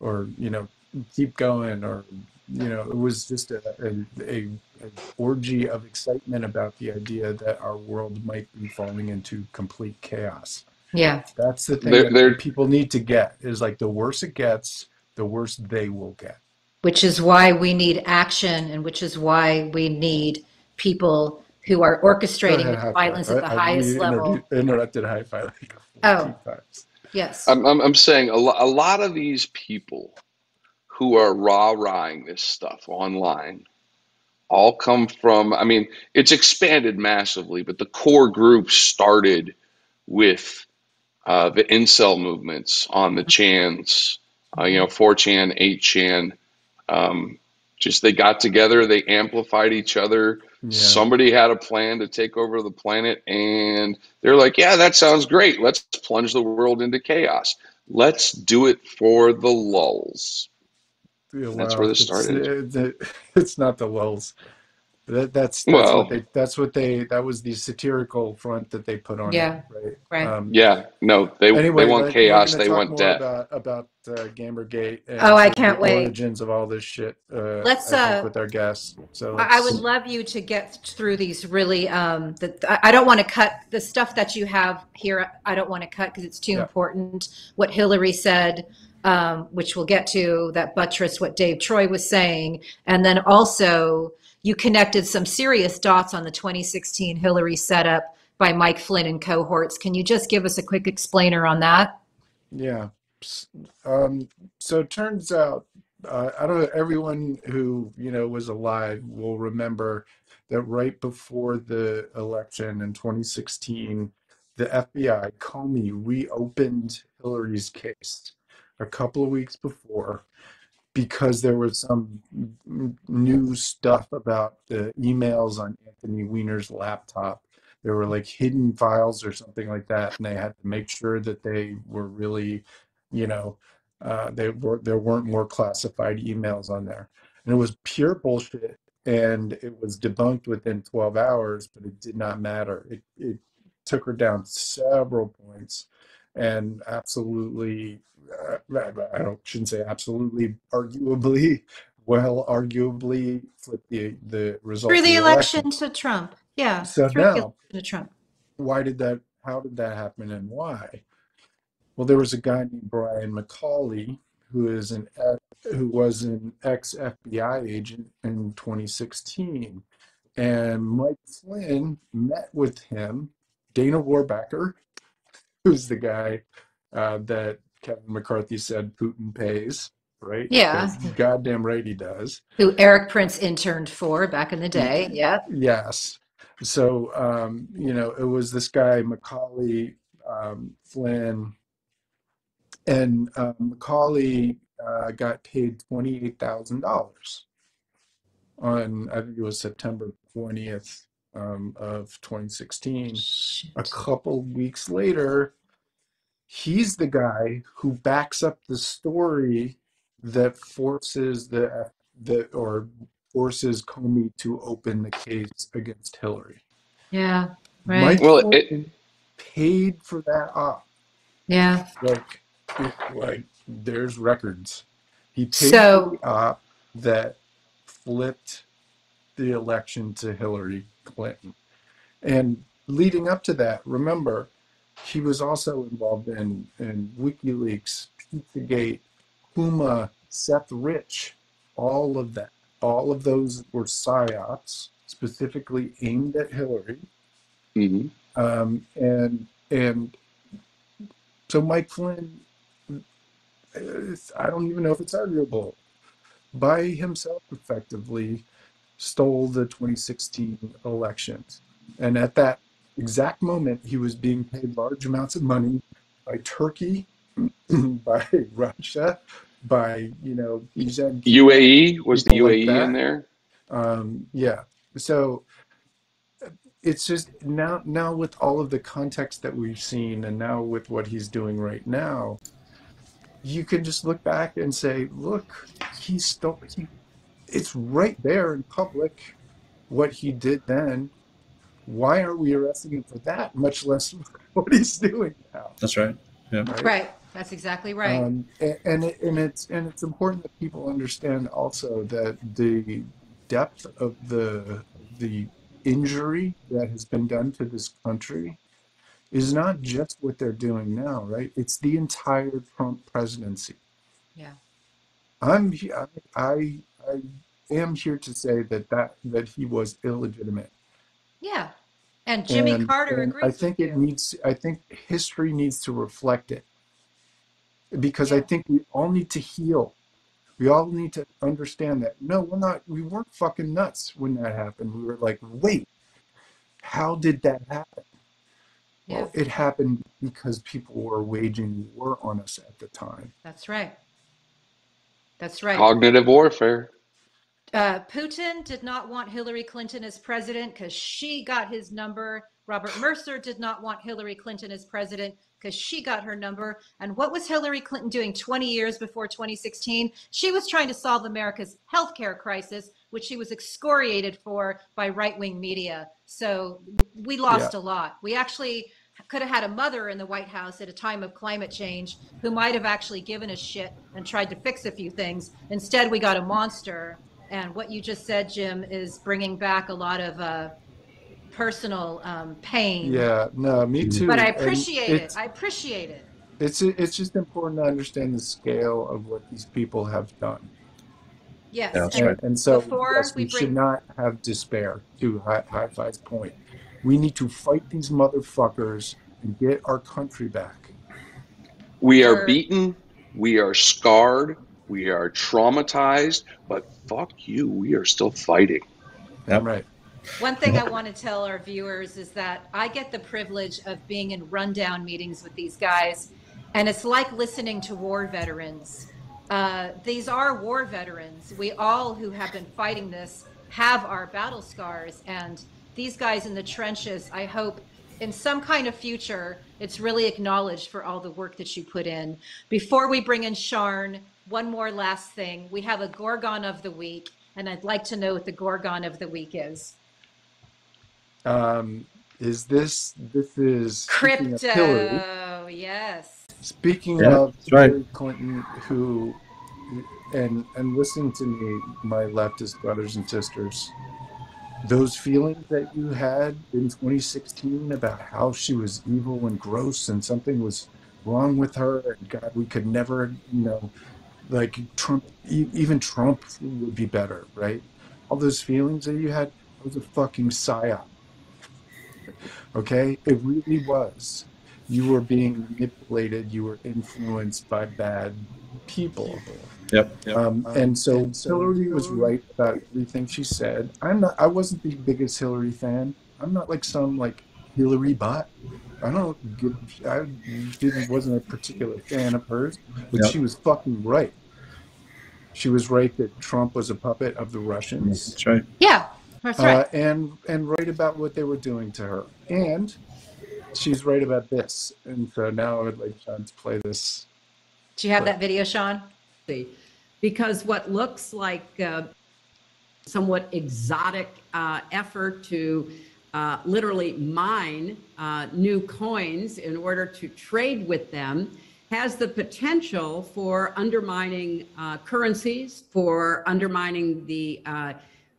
or you know, keep going, or you know, it was just a, a, a, an orgy of excitement about the idea that our world might be falling into complete chaos. Yeah. That's the thing There- that there- people need to get is like the worse it gets, the worse they will get. which is why we need action and which is why we need people who are orchestrating the violence Hi-Fi. at the I- I- highest you level. interdu- interrupted hi-fi like Oh. times. Yes. I'm, I'm, I'm saying a, lo- a lot of these people who are rah rahing this stuff online all come from, I mean, it's expanded massively, but the core group started with uh, the incel movements on the chans, uh, you know, 4chan, 8chan. Um, just they got together, they amplified each other. Yeah. Somebody had a plan to take over the planet, and they're like, "Yeah, that sounds great. Let's plunge the world into chaos. Let's do it for the lulz." Yeah, That's where this it's- started. it- It's not the lulz. That, that's that's Well- what they that's what they that was the satirical front that they put on Yeah, it, right? right. Um, Yeah, no, they anyway, they want like, chaos. we're They gonna talk want more death. about about uh, Gamergate. And Oh, I can't the wait. Origins of all this shit. Uh, Let's, uh, with our guests. So I I let's- would love you to get through these really. Um, the, I I don't want to cut the stuff that you have here. I don't want to cut because it's too Yeah. important. What Hillary said, um, which we'll get to, that buttress what Dave Troy was saying, and then also you connected some serious dots on the 2016 Hillary setup by Mike Flynn and cohorts. Can you just give us a quick explainer on that? Yeah. Um, so it turns out, uh, I don't know, everyone who, you know, was alive will remember that right before the election in 2016, the FBI, Comey, reopened Hillary's case a couple of weeks before because there was some new stuff about the emails on Anthony Weiner's laptop. There were like hidden files or something like that, and they had to make sure that they were really, you know, uh, they were there weren't more classified emails on there, and it was pure bullshit. And it was debunked within 12 hours, but it did not matter. It it took her down several points, and absolutely, uh, I don't shouldn't say absolutely, arguably, well, arguably flip the the result Through of the election to Trump. Yeah. So through the now- election to Trump. why did that how did that happen and why well there was a guy named brian mccauley who is an who was an ex fbi agent in 2016 and mike flynn met with him dana rohrabacher who's the guy uh, that kevin mccarthy said putin pays right Yeah. goddamn right he does Who Erik Prince interned for back in the day. Yeah. Yes. So, um, you know, it was this guy, McCauley um, Flynn, and uh, McCauley uh, got paid $28,000 on, I think it was September 20th um, of 2016. A couple weeks later, he's the guy who backs up the story that forces the, the or forces Comey to open the case against Hillary. Yeah. Right. Mike Well, it- paid for that op. yeah. Like, like there's records. He paid So- for the op that flipped the election to Hillary Clinton. And leading up to that, remember, he was also involved in, in WikiLeaks, Pizzagate, Puma, Seth Rich, all of that. All of those were psyops specifically aimed at Hillary. hmm Um, and and so Mike Flynn, I don't even know if it's arguable, by himself effectively stole the 2016 elections. And at that exact moment, he was being paid large amounts of money by Turkey, by Russia, by, you know, Bijan UAE was the People like UAE in there? um, yeah. So it's just now, now with all of the context that we've seen, and now with what he's doing right now, you can just look back and say, look, he's still, he, it's right there in public what he did then. Why aren't we arresting him for that? Much less what he's doing now. That's right. Yeah. Right. Right. That's exactly right. Um, and and, it, and it's and it's important that people understand also that the depth of the the injury that has been done to this country is not just what they're doing now, right? It's the entire Trump presidency. yeah. I'm he- I I, I am here to say that that that he was illegitimate. Yeah. And Jimmy And- Carter and agrees I think with it you. needs. I think history needs to reflect it, because I think we all need to heal. We all need to understand that no, we're not. We weren't fucking nuts when that happened. We were like, wait, how did that happen? Yeah. Well, it happened because people were waging war on us at the time. That's right. That's right. Cognitive warfare. Uh, Putin did not want Hillary Clinton as president because she got his number. Robert Mercer did not want Hillary Clinton as president because she got her number. And what was Hillary Clinton doing 20 years before 2016? She was trying to solve America's healthcare crisis, which she was excoriated for by right wing media. So we lost a lot. We actually could have had a mother in the White House at a time of climate change who might have actually given a shit and tried to fix a few things. Instead, we got a monster. And what you just said, Jim, is bringing back a lot of uh, personal um, pain. Yeah, no, me too. But I And appreciate it. I appreciate it. It's it's just important to understand the scale of what these people have done. Yes. Yeah, that's and- right. And, and so Before yes, we we, bring- should not have despair. To high, Hi-Fi's point, we need to fight these motherfuckers and get our country back. We are beaten. We are scarred. We are traumatized. But fuck you. We are still fighting. Yep. Right. One thing I want to tell our viewers is that I get the privilege of being in rundown meetings with these guys, and it's like listening to war veterans. Uh, these are war veterans. We all who have been fighting this have our battle scars, and these guys in the trenches, I hope in some kind of future, it's really acknowledged for all the work that you put in. Before we bring in Sian, one more last thing. We have a Gorgon of the week, and I'd like to know what the Gorgon of the week is. Um, is this this is speaking of Hillary? Crypto, yes. Speaking Yeah, of that's right. Hillary Clinton, who and and listening to me, my leftist brothers and sisters, those feelings that you had in 2016 about how she was evil and gross and something was wrong with her, and God, we could never, you know, like Trump, even Trump would be better, right? All those feelings that you had, it was a fucking psyop. Okay, it really was you were being manipulated, you were influenced by bad people. Yep. yep. Um, and so Hillary was right about everything she said. I'm not. I wasn't the biggest Hillary fan. I'm not like some like Hillary bot. I don't give. I didn't wasn't a particular fan of hers, but Yep. she was fucking right. She was right that Trump was a puppet of the Russians That's right. Yeah, that's uh, right. and and right about what they were doing to her. And she's right about this. And so now I would like Sean to play this. Do you have that video, Sean? see. Because what looks like uh, somewhat exotic uh, effort to uh, literally mine uh, new coins in order to trade with them has the potential for undermining uh, currencies, for undermining the uh,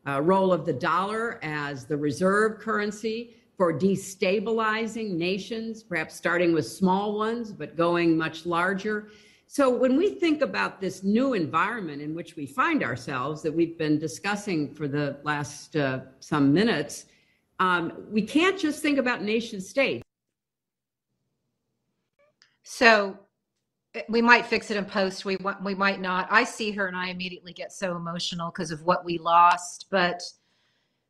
uh, role of the dollar as the reserve currency for destabilizing nations, perhaps starting with small ones, but going much larger. So, when we think about this new environment in which we find ourselves that we've been discussing for the last uh, some minutes, um, we can't just think about nation states. So we might fix it in post. We we might not. I see her and I immediately get so emotional because of what we lost. But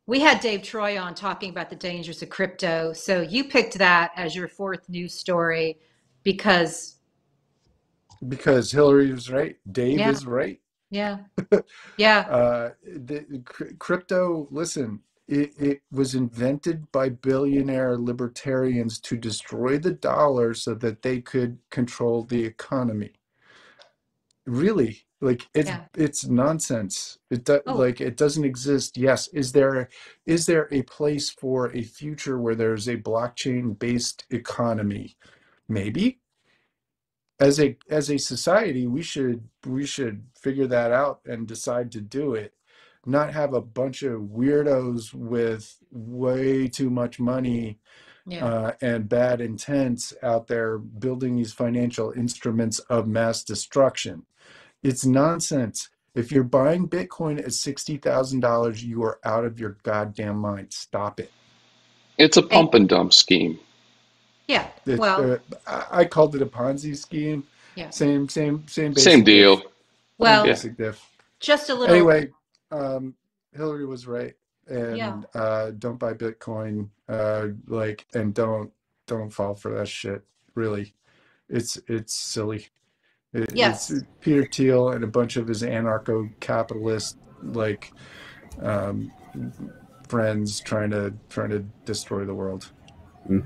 we had Dave Troy on talking about the dangers of crypto. So you picked that as your fourth news story because Because Hillary was right. Dave Yeah. is right. yeah, yeah, Uh, the, crypto, listen, it, it was invented by billionaire libertarians to destroy the dollar so that they could control the economy. Really, like it's Yeah. it's nonsense. It do, Oh. like it doesn't exist. Yes, is there is there a place for a future where there's a blockchain based economy? Maybe as a as a society we should we should figure that out and decide to do it not have a bunch of weirdos with way too much money yeah. uh, and bad intents out there building these financial instruments of mass destruction it's nonsense if you're buying bitcoin at $60000 you are out of your goddamn mind stop it It's a pump and dump scheme. yeah. It- Well, uh, I, I called it a ponzi scheme Yeah. same same same Same deal. diff. well, Yeah. basic diff. just a little. anyway um hillary was right and Yeah. uh don't buy bitcoin uh like and don't don't fall for that shit really it's it's silly It- Yes. it's peter thiel and a bunch of his anarcho-capitalist like um friends trying to trying to destroy the world and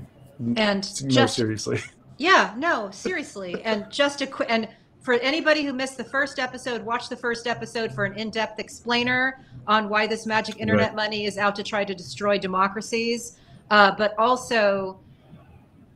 no just seriously Yeah, no, seriously. And just a quick, and for anybody who missed the first episode, watch the first episode for an in depth explainer on why this magic internet Right. money is out to try to destroy democracies. Uh, but also,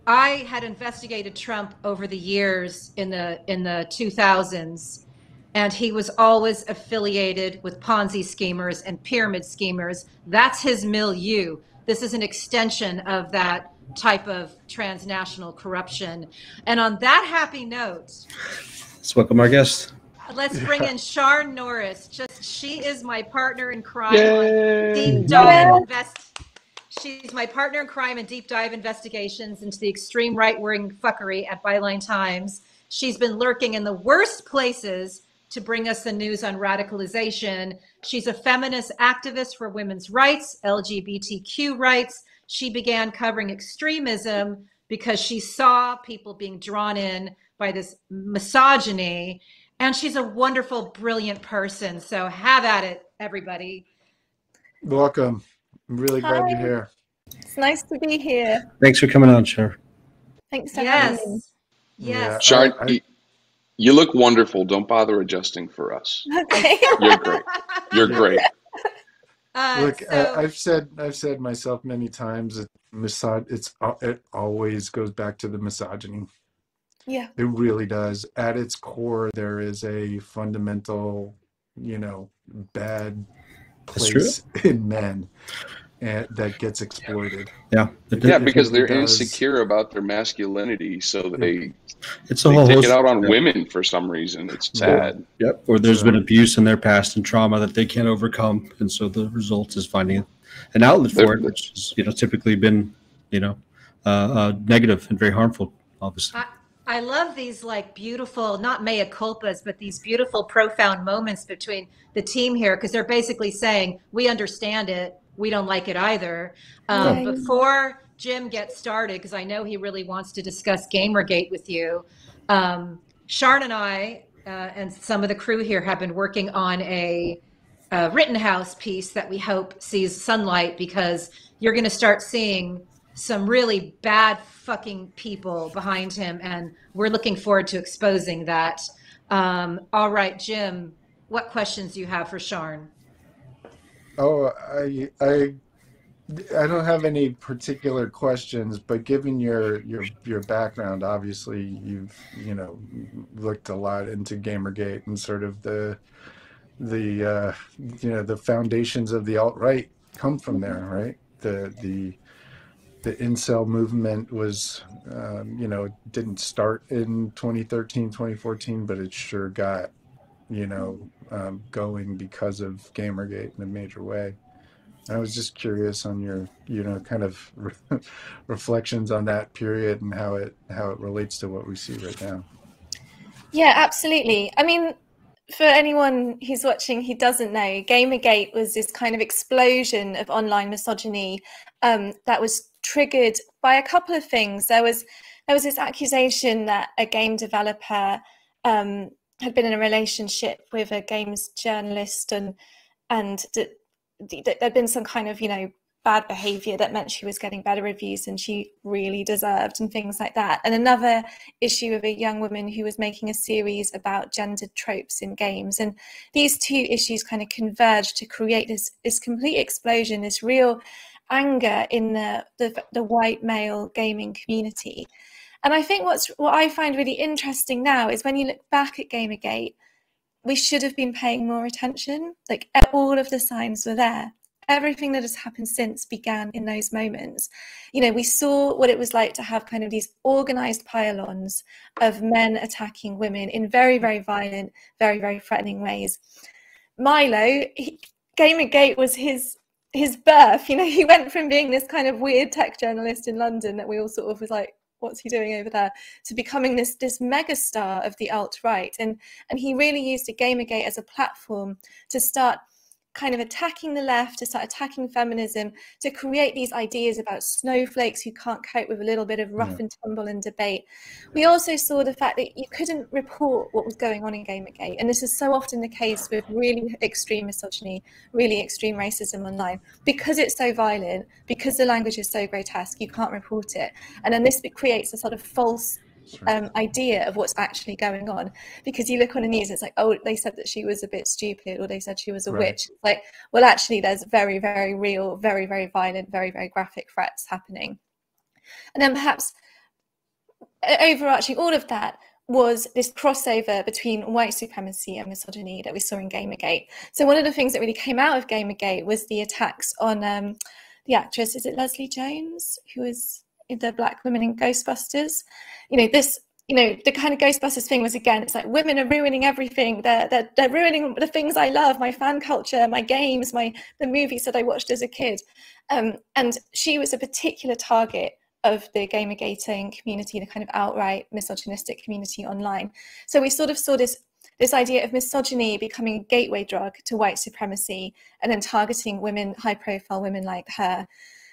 I had investigated Trump over the years in the in the 2000s, and he was always affiliated with Ponzi schemers and pyramid schemers. That's his milieu. This is an extension of that type of transnational corruption. And on that happy note, Let's welcome our guest. let's bring in Sian Norris. Just she is my partner in crime. Deep dive invest. She's my partner in crime and deep dive investigations into the extreme right wing fuckery at Byline Times. She's been lurking in the worst places to bring us the news on radicalization. She's a feminist activist for women's rights, LGBTQ rights. She began covering extremism because she saw people being drawn in by this misogyny. And she's a wonderful, brilliant person. So have at it, everybody. welcome i'm really glad you're here It's nice to be here. Thanks for coming on, Char. Thanks for having Yes. me. Yes. Sharon, I- you, you look wonderful. Don't bother adjusting for us. Okay. You're great. You're great. Uh, Look, so, I, I've said I've said myself many times. It, misog- it's uh, it always goes back to the misogyny. Yeah. It really does. At its core, there is a fundamental, you know, bad place in men, and that gets exploited. Yeah. It- Yeah, it because they're does. insecure about their masculinity, so they, It's a they whole take host. it out on yeah. women for some reason. It's Yeah. sad. Yep. Or there's So- been abuse in their past and trauma that they can't overcome, and so the result is finding an outlet for it, which has you know typically been you know uh, uh, negative and very harmful. Obviously. I, I love these like beautiful, not mea culpas, but these beautiful, profound moments between the team here because they're basically saying, we understand it. We don't like it either. Um. Before Jim gets started, because I know he really wants to discuss Gamergate with you, um, Sian and I uh, and some of the crew here have been working on a, a Rittenhouse piece that we hope sees sunlight because you're going to start seeing some really bad fucking people behind him, and we're looking forward to exposing that. Um, all right, Jim, what questions do you have for Sian? Oh, I I I don't have any particular questions, but given your your your background, obviously you've you know looked a lot into Gamergate and sort of the the uh, you know the foundations of the alt right come from there, right? The the the incel movement was um, you know didn't start in 2013 2014 but it sure got you know um, going because of gamergate in a major way i was just curious on your you know kind of reflections on that period and how it how it relates to what we see right now Yeah, absolutely. I mean, for anyone who's watching who doesn't know, Gamergate was this kind of explosion of online misogyny um, that was triggered by a couple of things. There was there was this accusation that a game developer um, had been in a relationship with a games journalist, and and that, there'd been some kind of you know bad behavior that meant she was getting better reviews than she really deserved and things like that and another issue of a young woman who was making a series about gendered tropes in games and these two issues kind of converged to create this this complete explosion this real anger in the the, the white male gaming community and i think what's what i find really interesting now is when you look back at gamergate we should have been paying more attention like all of the signs were there everything that has happened since began in those moments. You know, we saw what it was like to have kind of these organized pylons of men attacking women in very, very violent, very, very threatening ways. Milo, he, Gamergate was his his birth. You know, he went from being this kind of weird tech journalist in London that we all sort of was like, what's he doing over there to becoming this this megastar of the alt right and and he really used a gamergate as a platform to start kind of attacking the left, to start attacking feminism, to create these ideas about snowflakes who can't cope with a little bit of rough Yeah. and tumble and debate. We also saw the fact that you couldn't report what was going on in Gamergate. And this is so often the case with really extreme misogyny, really extreme racism online. Because it's so violent, because the language is so grotesque, you can't report it. And then this creates a sort of false um, idea of what's actually going on because you look on the news it's like oh they said that she was a bit stupid or they said she was a Right. witch It's like well actually there's very very real very very violent very very graphic threats happening and then perhaps overarching all of that was this crossover between white supremacy and misogyny that we saw in Gamergate. So one of the things that really came out of Gamergate was the attacks on um, the actress, is it Leslie Jones, who was the black women in Ghostbusters? You know, this, you know, the kind of Ghostbusters thing was again, it's like women are ruining everything. They're, they're, they're ruining the things I love, my fan culture, my games, my the movies that I watched as a kid. Um, and she was a particular target of the gamergating community, the kind of outright misogynistic community online. So we sort of saw this this idea of misogyny becoming a gateway drug to white supremacy and then targeting women, high profile women like her.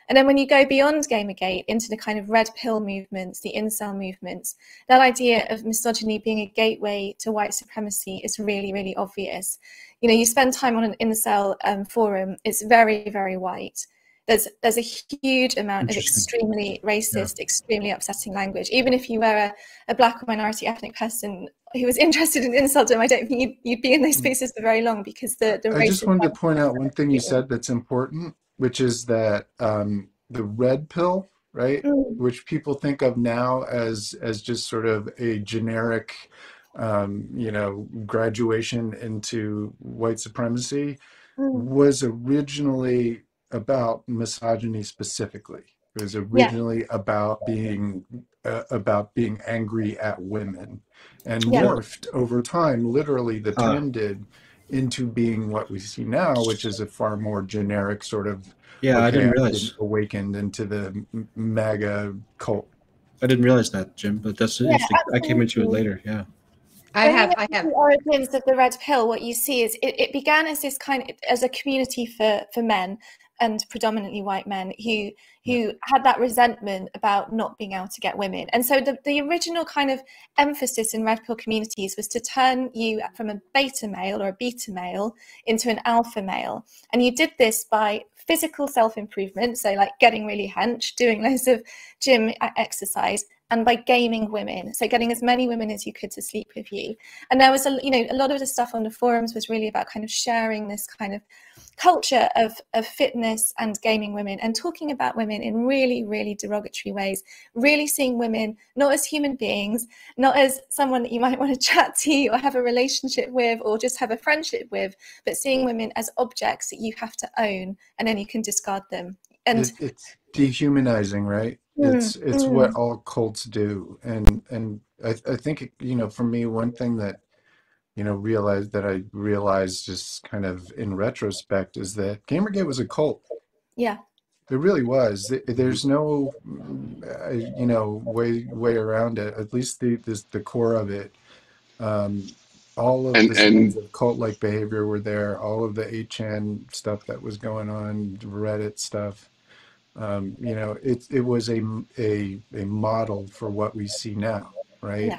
And then when you go beyond Gamergate into the kind of red pill movements, the incel movements, that idea of misogyny being a gateway to white supremacy is really, really obvious. You know, you spend time on an incel um, forum, it's very, very white. There's there's a huge amount of extremely racist, extremely upsetting language. Even if you were a, a black or minority ethnic person who was interested in insulting, I don't think you'd, you'd be in those spaces for very long because the the I just wanted to point out one thing you said that's important, which is that um, the red pill, right, Mm. which people think of now as as just sort of a generic, um, you know, graduation into white supremacy, Mm. was originally about misogyny specifically. It was originally about being uh, about being angry at women, and Yeah. morphed over time. Literally, the Ah. ten did into being what we see now, which is a far more generic sort of. Yeah, I didn't I've realize. awakened into the m- MAGA cult. I didn't realize that, Jim. But that's Yeah, interesting. I came into it later. Yeah. I have, I have. the origins of the red pill. What you see is it, it began as this kind of as a community for for men and predominantly white men who who had that resentment about not being able to get women. And so the, the original kind of emphasis in red pill communities was to turn you from a beta male or a beta male into an alpha male. And you did this by physical self-improvement, so like getting really hench, doing loads of gym exercise, and by gaming women, so getting as many women as you could to sleep with you. And there was a you know a lot of the stuff on the forums was really about kind of sharing this kind of culture of, of fitness and gaming women and talking about women in really, really derogatory ways, really seeing women not as human beings, not as someone that you might want to chat to or have a relationship with or just have a friendship with, but seeing women as objects that you have to own and then you can discard them. And It- it's dehumanizing, right? Mm, It's it's mm. what all cults do, and and I I think you know for me one thing that you know realized that I realized just kind of in retrospect is that Gamergate was a cult. yeah, It really was. There's no, uh, you know, way way around it. At least the this, the core of it. Um, all of And- the signs and- of cult-like behavior were there. All of the 8chan stuff that was going on, Reddit stuff. Um, you know, it it was a a a model for what we see now, right? Yeah,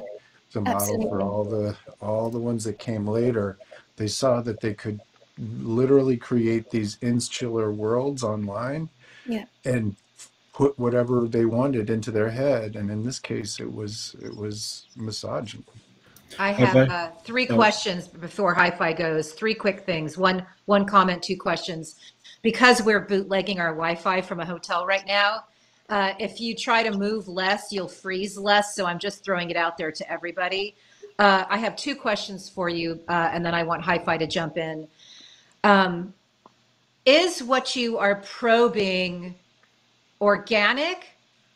It's a model absolutely. for all the all the ones that came later. They saw that they could literally create these insular worlds online yeah. and put whatever they wanted into their head and in this case it was it was misogyny I have Okay. uh, three Oh. questions before Hi-Fi goes. Three quick things. One one comment, two questions. Because we're bootlegging our Wi-Fi from a hotel right now, uh, if you try to move less, you'll freeze less. So I'm just throwing it out there to everybody. Uh, I have two questions for you, uh, and then I want Hi-Fi to jump in. Um, is what you are probing organic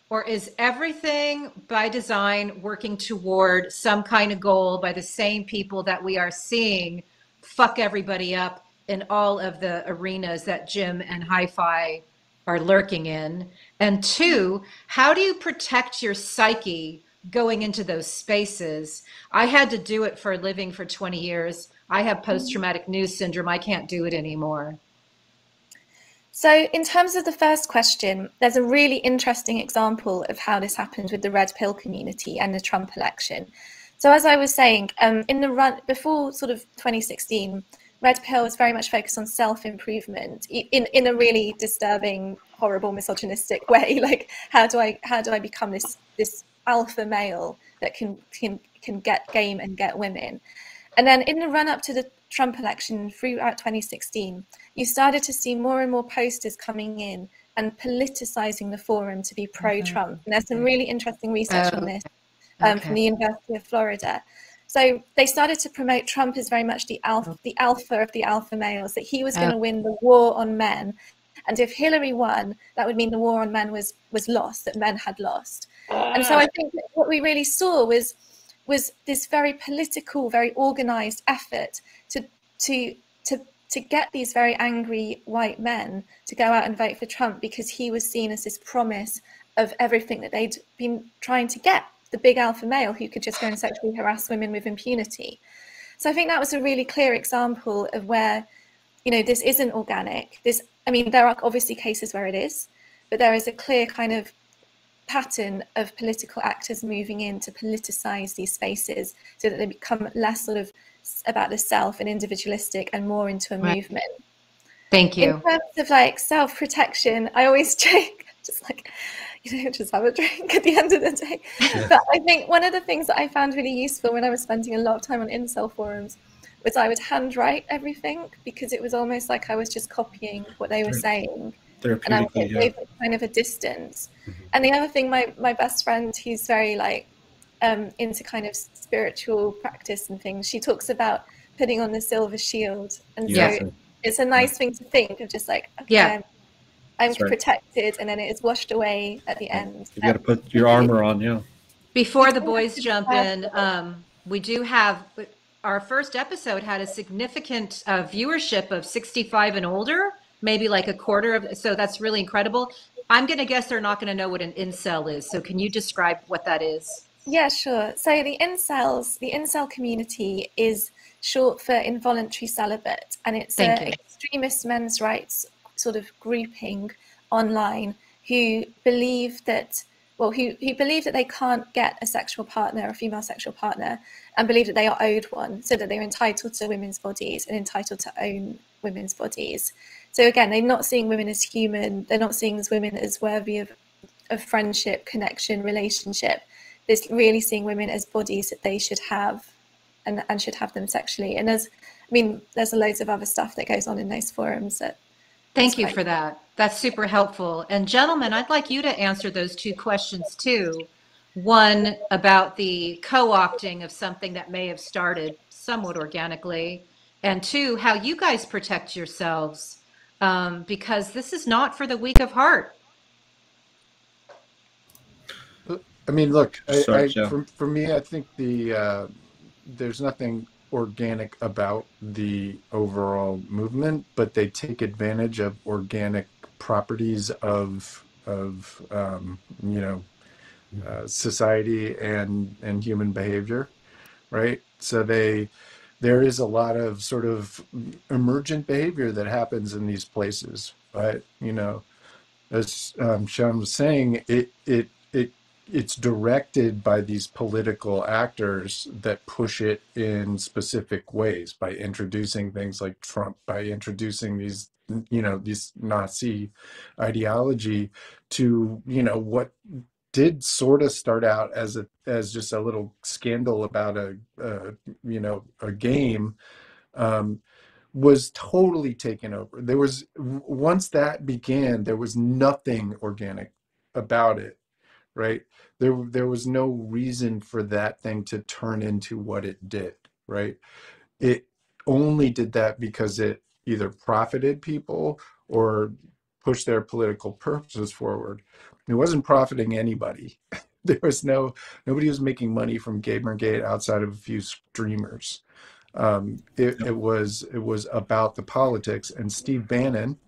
or is everything by design working toward some kind of goal by the same people that we are seeing fuck everybody up in all of the arenas that Jim and Hi-Fi are lurking in? And two, how do you protect your psyche going into those spaces? I had to do it for a living for 20 years. I have post-traumatic news syndrome. I can't do it anymore. So, in terms of the first question, there's a really interesting example of how this happened with the red pill community and the Trump election. So, as I was saying, um, in the run before sort of 2016, red pill was very much focused on self improvement in in a really disturbing, horrible, misogynistic way. Like, how do I how do I become this this alpha male that can can can get game and get women? And then in the run up to the Trump election throughout 2016, you started to see more and more posters coming in and politicizing the forum to be pro Trump. And there's some really interesting research on Oh, this um, okay. from the University of Florida. So they started to promote Trump as very much the alpha, the alpha of the alpha males, that he was going to Oh. win the war on men. And if Hillary won, that would mean the war on men was was lost, that men had lost. Ah. And so I think what we really saw was was this very political, very organized effort to to to to get these very angry white men to go out and vote for Trump because he was seen as this promise of everything that they'd been trying to get the big alpha male who could just go and sexually harass women with impunity. So I think that was a really clear example of where, you know, this isn't organic. This, I mean, there are obviously cases where it is, but there is a clear kind of pattern of political actors moving in to politicize these spaces so that they become less sort of about the self and individualistic and more into a Right. movement. Thank you. In terms of like self protection, I always joke, just like, you know, just have a drink at the end of the day. But I think one of the things that I found really useful when I was spending a lot of time on incel forums was I would handwrite everything because it was almost like I was just copying what they were saying and I Therapeutically, it yeah. kind of a distance. And the other thing, my my best friend, who's very like um, into kind of spiritual practice and things, she talks about putting on the silver shield, and Yeah. so it's a nice thing to think of, just like okay, Yeah. I'm, I'm right. protected, and then it is washed away at the end. You got to put your armor on, yeah. Before the boys jump in, um, we do have our first episode had a significant uh, viewership of 65 and older, maybe like a quarter of. So that's really incredible. I'm going to guess they're not going to know what an incel is. So can you describe what that is? Yeah, sure. So the incels, the incel community is short for involuntary celibate, and it's an extremist men's rights sort of grouping online who believe that, well, who, who believe that they can't get a sexual partner, a female sexual partner, and believe that they are owed one, so that they're entitled to women's bodies and entitled to own women's bodies. So again, they're not seeing women as human. They're not seeing as women as worthy of, of friendship, connection, relationship. They're really seeing women as bodies that they should have and, and should have them sexually. And there's, I mean, there's a loads of other stuff that goes on in those forums that. Thank you for that. That's super helpful. And gentlemen, I'd like you to answer those two questions too. One about the co-opting of something that may have started somewhat organically, and two, how you guys protect yourselves um, because this is not for the weak of heart. I mean, look, I, Sorry, I, for, for me, I think the uh, there's nothing organic about the overall movement, but they take advantage of organic properties of of um, you know uh, society and and human behavior, right? So they there is a lot of sort of emergent behavior that happens in these places, but you know, as um, Sean was saying, it it it it's directed by these political actors that push it in specific ways by introducing things like Trump, by introducing these you know this Nazi ideology to you know what did sort of start out as a as just a little scandal about a, a you know a game um, was totally taken over. There was once that began, there was nothing organic about it, right? There there was no reason for that thing to turn into what it did, right? It only did that because it either profited people or pushed their political purposes forward. It wasn't profiting anybody. there was no nobody was making money from Gamergate outside of a few streamers. Um, it, it was it was about the politics, and Steve Bannon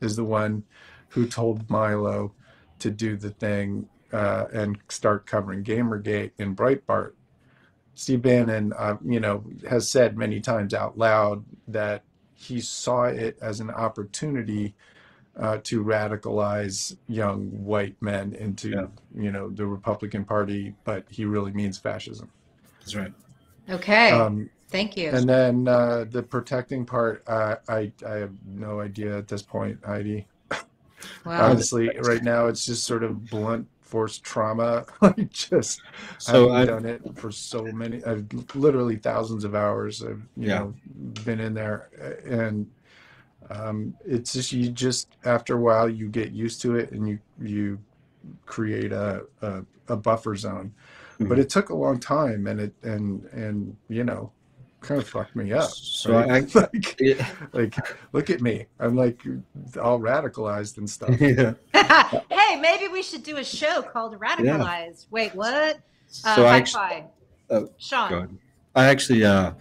is the one who told Milo to do the thing uh, and start covering Gamergate in Breitbart. Steve Bannon, uh, you know, has said many times out loud that he saw it as an opportunity uh, to radicalize young white men into, Yeah. you know, the Republican Party, but he really means fascism. That's right. Okay. Um, Thank you. and then uh, the protecting part, uh, I I have no idea at this point, Heidi. Wow. Honestly, right now it's just sort of blunt force trauma. I just So I've I- done it for so many, I've literally thousands of hours. I've you Yeah. know been in there, uh, and um, it's just you just after a while you get used to it and you you create a a, a buffer zone. But Mhm. it took a long time, and it and and you know kind of fucked me up. So right? I- like Yeah. like look at me, I'm like all radicalized and stuff. yeah. Hey, maybe we should do a show called Radicalized. Wait, what? Uh, So I high actu- five. Oh, Sean. I actually uh,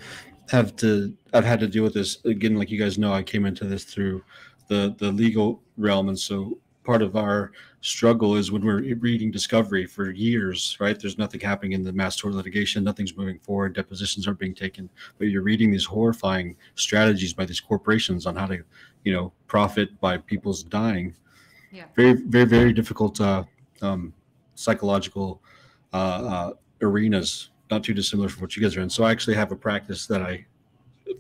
have to. I've had to deal with this again. Like you guys know, I came into this through the the legal realm, and so part of our struggle is when we're reading discovery for years, right? There's nothing happening in the mass tort litigation. Nothing's moving forward. Depositions aren't being taken, but you're reading these horrifying strategies by these corporations on how to, you know, profit by people's dying. Yeah. Very, very, very difficult uh, um, psychological uh, uh, arenas, not too dissimilar from what you guys are in. So I actually have a practice that I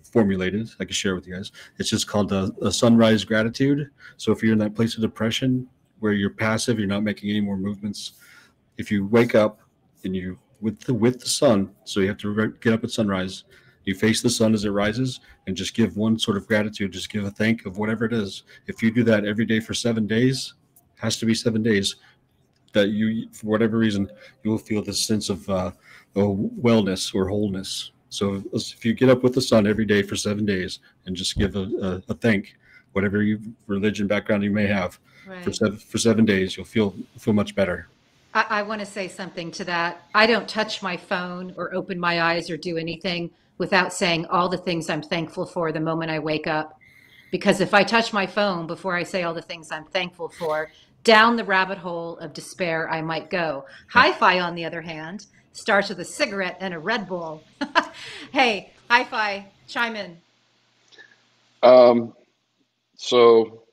formulated. I can share with you guys. It's just called a, a sunrise gratitude. So if you're in that place of depression where you're passive, you're not making any more movements. If you wake up and you with the with the sun, so you have to re- get up at sunrise. You face the sun as it rises and just give one sort of gratitude. Just give a thank of whatever it is. If you do that every day for seven days, has to be seven days. That you, for whatever reason, you will feel this sense of uh, wellness or wholeness. So if you get up with the sun every day for seven days and just give a, a, a thank, whatever you religion background you may have, for seven for seven days, you'll feel feel much better. I, I want to say something to that. I don't touch my phone or open my eyes or do anything without saying all the things I'm thankful for the moment I wake up. Because if I touch my phone before I say all the things I'm thankful for, down the rabbit hole of despair I might go. Hi Fi, on the other hand, starts with a cigarette and a Red Bull. hey, Hi Fi, chime in. Um, so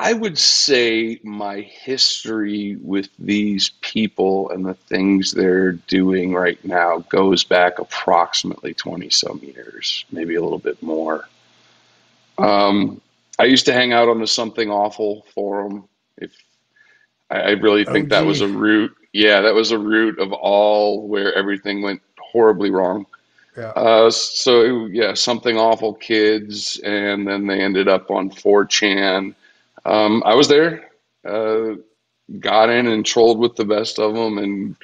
I would say my history with these people and the things they're doing right now goes back approximately 20 some years, maybe a little bit more. Um, I used to hang out on the Something Awful forum. If I, I really think Oh, that was a root. Yeah, that was a root of all where everything went horribly wrong. Yeah. Uh, so yeah, something awful kids, and then they ended up on 4chan. Um, I was there, uh, got in and trolled with the best of them, and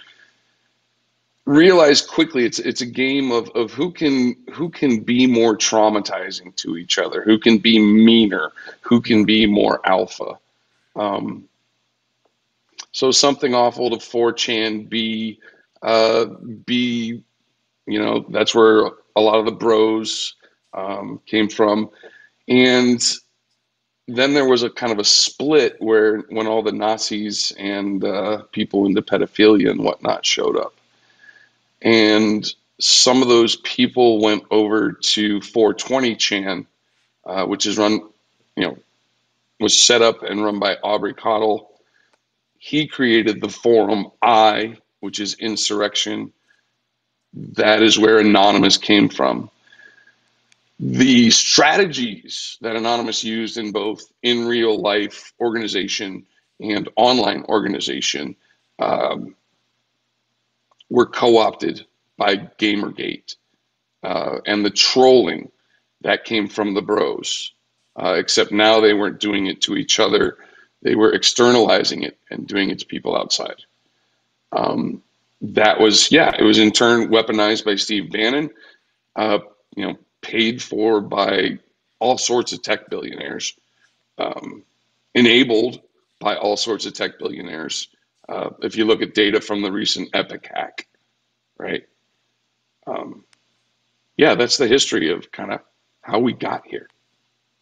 realized quickly it's it's a game of of who can who can be more traumatizing to each other, who can be meaner, who can be more alpha. Um, so something awful to 4chan be uh, be you know that's where a lot of the bros um, came from and then there was a kind of a split where when all the nazis and uh, people into pedophilia and whatnot showed up. And some of those people went over to 420 chan uh, which is run you know was set up and run by aubrey cottle. He created the forum i which is insurrection. That is where Anonymous came from. The strategies that Anonymous used in both in real life organization and online organization um, were co opted by Gamergate. Uh, and the trolling that came from the bros, uh, except now they weren't doing it to each other, they were externalizing it and doing it to people outside. Um, that was yeah it was in turn weaponized by steve bannon uh, you know paid for by all sorts of tech billionaires um, enabled by all sorts of tech billionaires uh, if you look at data from the recent Epik hack right um, yeah that's the history of kind of how we got here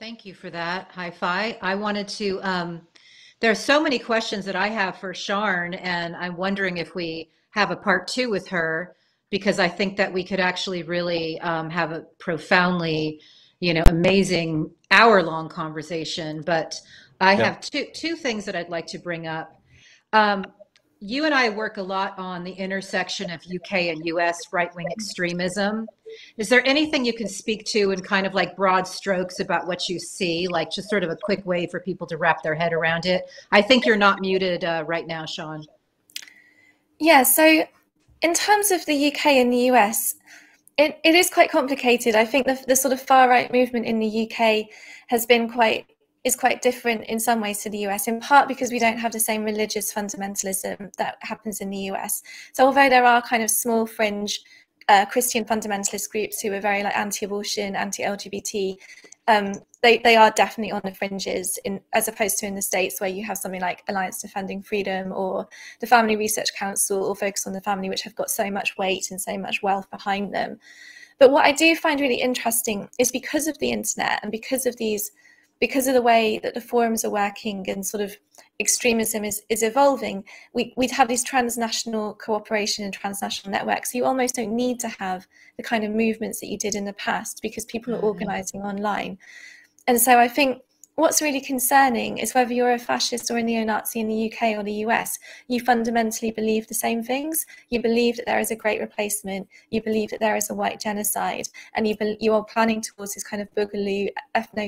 Thank you for that. Hi Fi. I wanted to, um, there are so many questions that I have for Sian, and I'm wondering if we have a part two with her because I think that we could actually really um, have a profoundly, you know, amazing hour long conversation. But I Yeah. have two two things that I'd like to bring up. Um, you and I work a lot on the intersection of UK and US right wing extremism. Is there anything you can speak to in kind of like broad strokes about what you see, like just sort of a quick way for people to wrap their head around it? I think you're not muted uh, right now, Sean. Yeah, so in terms of the UK and the US, it, it is quite complicated. I think the, the sort of far right movement in the UK has been quite is quite different in some ways to the US, in part because we don't have the same religious fundamentalism that happens in the US. So although there are kind of small fringe uh, Christian fundamentalist groups who are very like anti-abortion, anti-LGBT, um, they they are definitely on the fringes in as opposed to in the states where you have something like Alliance Defending Freedom or the Family Research Council or Focus on the Family, which have got so much weight and so much wealth behind them. But what I do find really interesting is because of the internet and because of these because of the way that the forums are working and sort of extremism is, is evolving, we, we'd have these transnational cooperation and transnational networks. You almost don't need to have the kind of movements that you did in the past because people are Mhm. organizing online. And so I think what's really concerning is whether you're a fascist or a neo Nazi in the UK or the US, you fundamentally believe the same things. You believe that there is a great replacement, you believe that there is a white genocide, and you, you are planning towards this kind of boogaloo ethno,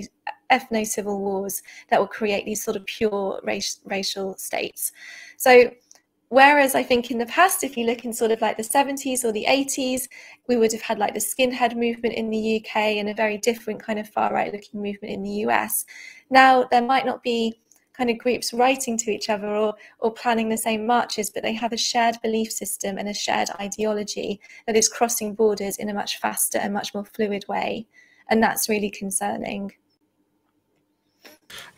ethno civil wars that will create these sort of pure race, racial states. So Whereas I think in the past, if you look in sort of like the 70s or the 80s, we would have had like the skinhead movement in the UK and a very different kind of far right looking movement in the US. Now, there might not be kind of groups writing to each other or, or planning the same marches, but they have a shared belief system and a shared ideology that is crossing borders in a much faster and much more fluid way. And that's really concerning.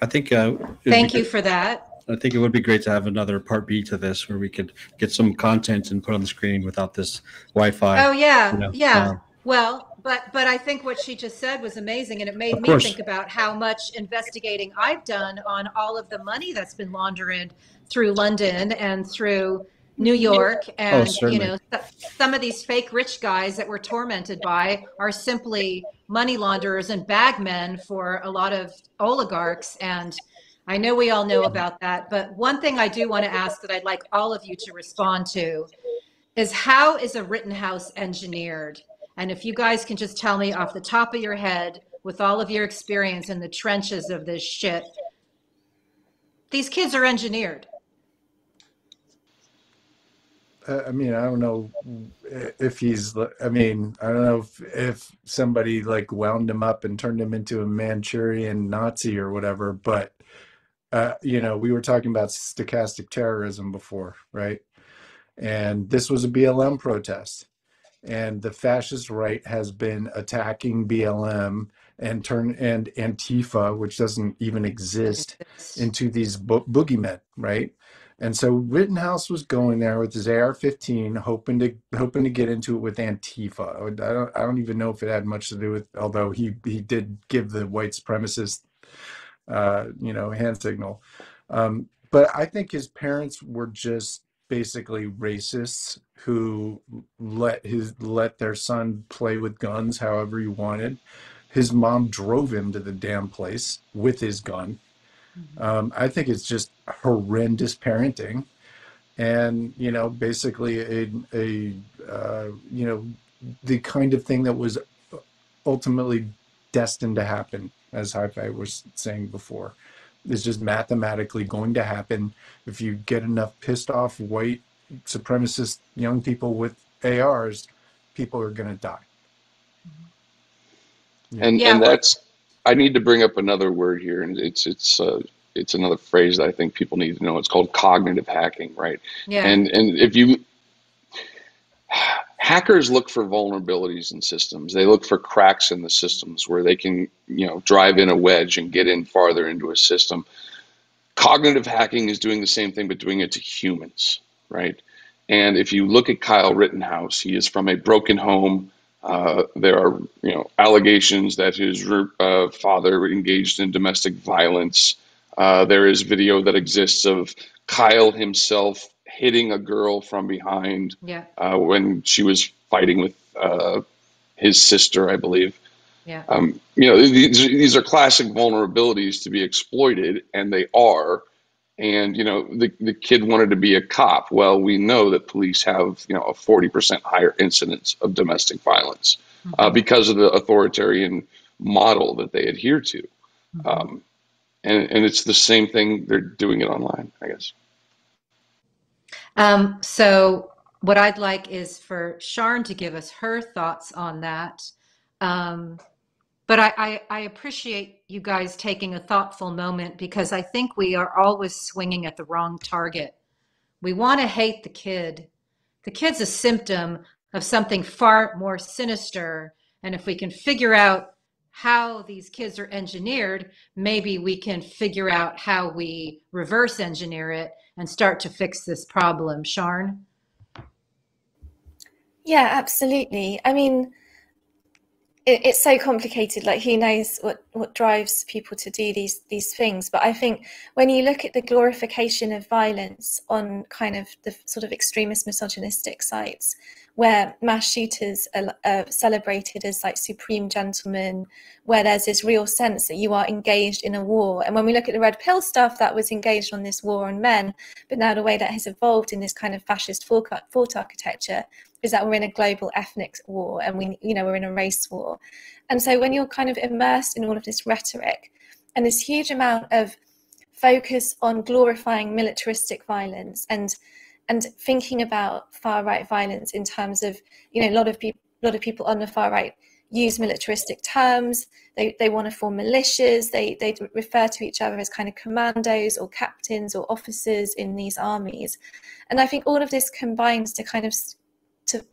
I think. Uh, Thank you good- for that. I think it would be great to have another part B to this, where we could get some content and put on the screen without this Wi-Fi. Oh yeah, you know, yeah. uh, well, but but I think what she just said was amazing, and it made me course. think about how much investigating I've done on all of the money that's been laundered through London and through New York, and you know, some of these fake rich guys that we're tormented by are simply money launderers and bagmen for a lot of oligarchs and. I know we all know about that, but one thing I do want to ask that I'd like all of you to respond to is how is a Rittenhouse engineered? And if you guys can just tell me off the top of your head, with all of your experience in the trenches of this shit, these kids are engineered. Uh, I mean, I don't know if he's. I mean, I don't know if if somebody like wound him up and turned him into a Manchurian Nazi or whatever. But uh, you know, we were talking about stochastic terrorism before, right? And this was a BLM protest, and the fascist right has been attacking BLM and turn and Antifa, which doesn't even exist, into these bo- boogeymen, right? And so Rittenhouse was going there with his AR-15, hoping to hoping to get into it with Antifa. I don't I don't even know if it had much to do with, although he he did give the white supremacist, uh, you know, hand signal. Um, but I think his parents were just basically racists who let his let their son play with guns however he wanted. His mom drove him to the damn place with his gun um, I think it's just horrendous parenting, and you know, basically a a uh, you know the kind of thing that was ultimately destined to happen, as Hi-Fi was saying before, is just mathematically going to happen. If you get enough pissed off white supremacist young people with ARs, people are going to die. And Yeah, and well- that's I need to bring up another word here, and it's it's uh, it's another phrase that I think people need to know. It's called cognitive hacking, right? Yeah. And and if you hackers look for vulnerabilities in systems, they look for cracks in the systems where they can you know drive in a wedge and get in farther into a system. Cognitive hacking is doing the same thing, but doing it to humans, right? And if you look at Kyle Rittenhouse, he is from a broken home. Uh, there are, you know, allegations that his uh, father engaged in domestic violence. Uh, there is video that exists of Kyle himself hitting a girl from behind yeah. uh, when she was fighting with uh, his sister, I believe. Yeah. Um, you know, these, these are classic vulnerabilities to be exploited, and they are. And you know, the the kid wanted to be a cop. Well, we know that police have you know a forty percent higher incidence of domestic violence uh, because of the authoritarian model that they adhere to. Um, and and it's the same thing. They're doing it online, I guess. Um, so what I'd like is for Sian to give us her thoughts on that. Um, but I, I, I appreciate you guys taking a thoughtful moment because I think we are always swinging at the wrong target. We want to hate the kid. The kid's a symptom of something far more sinister. And if we can figure out how these kids are engineered, maybe we can figure out how we reverse engineer it and start to fix this problem. Sian? Yeah, absolutely. I mean, it, it's so complicated. Like, who knows what what drives people to do these these things? But I think when you look at the glorification of violence on kind of the sort of extremist misogynistic sites, where mass shooters are, are uh, celebrated as like supreme gentlemen, where there's this real sense that you are engaged in a war. And when we look at the red pill stuff, that was engaged on this war on men, but now the way that has evolved in this kind of fascist thought architecture is that we're in a global ethnic war and we you know we're in a race war and so when you're kind of immersed in all of this rhetoric and this huge amount of focus on glorifying militaristic violence and and thinking about far right violence in terms of you know a lot of people a lot of people on the far right use militaristic terms. They, they want to form militias. They they refer to each other as kind of commandos or captains or officers in these armies. And i think all of this combines to kind of to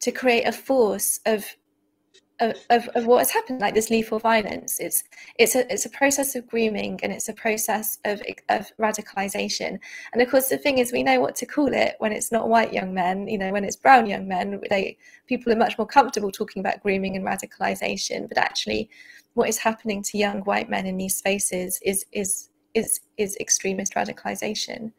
to create a force of of, of, what has happened like this lethal violence. It's it's a it's a process of grooming and it's a process of of radicalization. And of course the thing is we know what to call it when it's not white young men you know when it's brown young men they people are much more comfortable talking about grooming and radicalization. But actually what is happening to young white men in these spaces is is is is extremist radicalization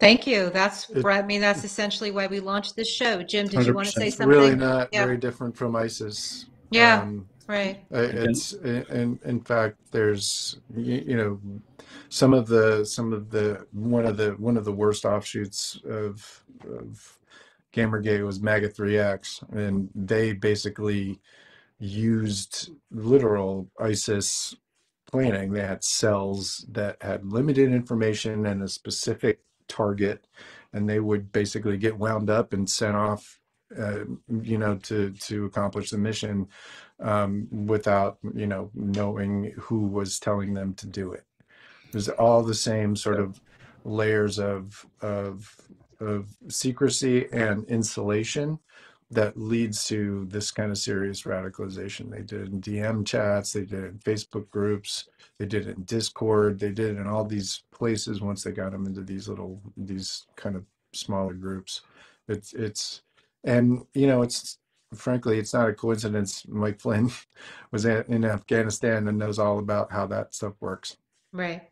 Thank you. That's, It- I mean, that's essentially why we launched this show. Jim, did you want to say It's something? really not Yeah. very different from ISIS. Yeah. Um, Right. It's in in fact there's you, you know some of the some of the one of the one of the worst offshoots of of Gamergate was MAGA 3X and they basically used literal ISIS planning. They had cells that had limited information and a specific target and they would basically get wound up and sent off, uh, you know, to to accomplish the mission um, without you know knowing who was telling them to do it. It was all the same sort of layers of of of secrecy and insulation that leads to this kind of serious radicalization. They did in DM chats, they did in Facebook groups, they did in Discord, they did in all these places once they got them into these little these kind of smaller groups. It's it's and you know it's frankly it's not a coincidence Mike Flynn was in Afghanistan and knows all about how that stuff works. Right.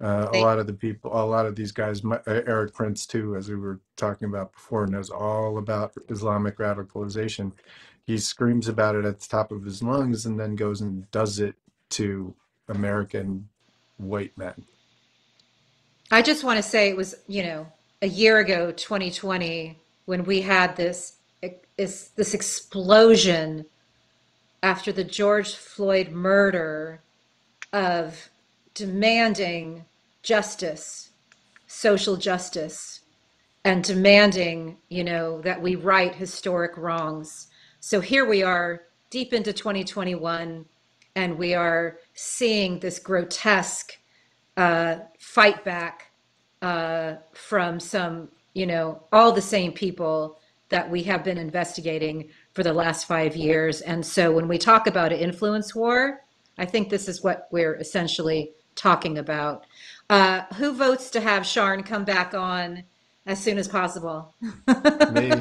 Uh, a lot of the people, a lot of these guys, Mi- uh, Erik Prince too, as we were talking about before, knows all about Islamic radicalization. He screams about it at the top of his lungs and then goes and does it to American white men. I just want to say it was, you know, a year ago, 2020, when we had this is this explosion after the George Floyd murder of demanding justice, social justice, and demanding, you know, that we right historic wrongs. So here we are, deep into 2021, and we are seeing this grotesque uh, fight back uh, from some, you know, all the same people that we have been investigating for the last five years. And so when we talk about an influence war, I think this is what we're essentially talking about. Uh, who votes to have Sian come back on as soon as possible? Me.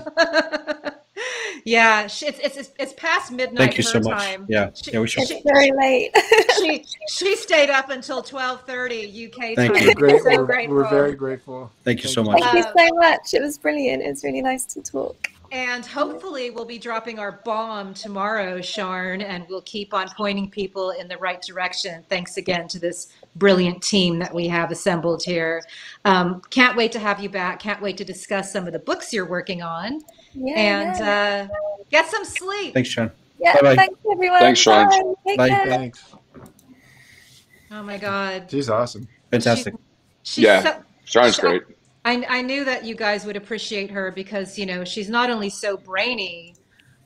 yeah, she- it's, it's, it's, it's past midnight Thank you her so much. time. Yeah, She- yeah, we should. she- Very late. she she stayed up until 12:30 UK Thank time. you. Great, So we're, grateful. we're very grateful. Thank you so much. Thank you Uh, so much. It was brilliant. It was really nice to talk. And hopefully we'll be dropping our bomb tomorrow, Sian, and we'll keep on pointing people in the right direction. Thanks again to this brilliant team that we have assembled here. Um, can't wait to have you back. Can't wait to discuss some of the books you're working on. Yeah. and yeah. uh, get some sleep. Thanks, Sean. yeah. bye-bye. Thanks everyone. Thanks, Sean. Bye. Bye. Thanks. Oh my God. She's awesome. Fantastic. She's Yeah. so- Sean's Sh- great. I, I knew that you guys would appreciate her because you know she's not only so brainy,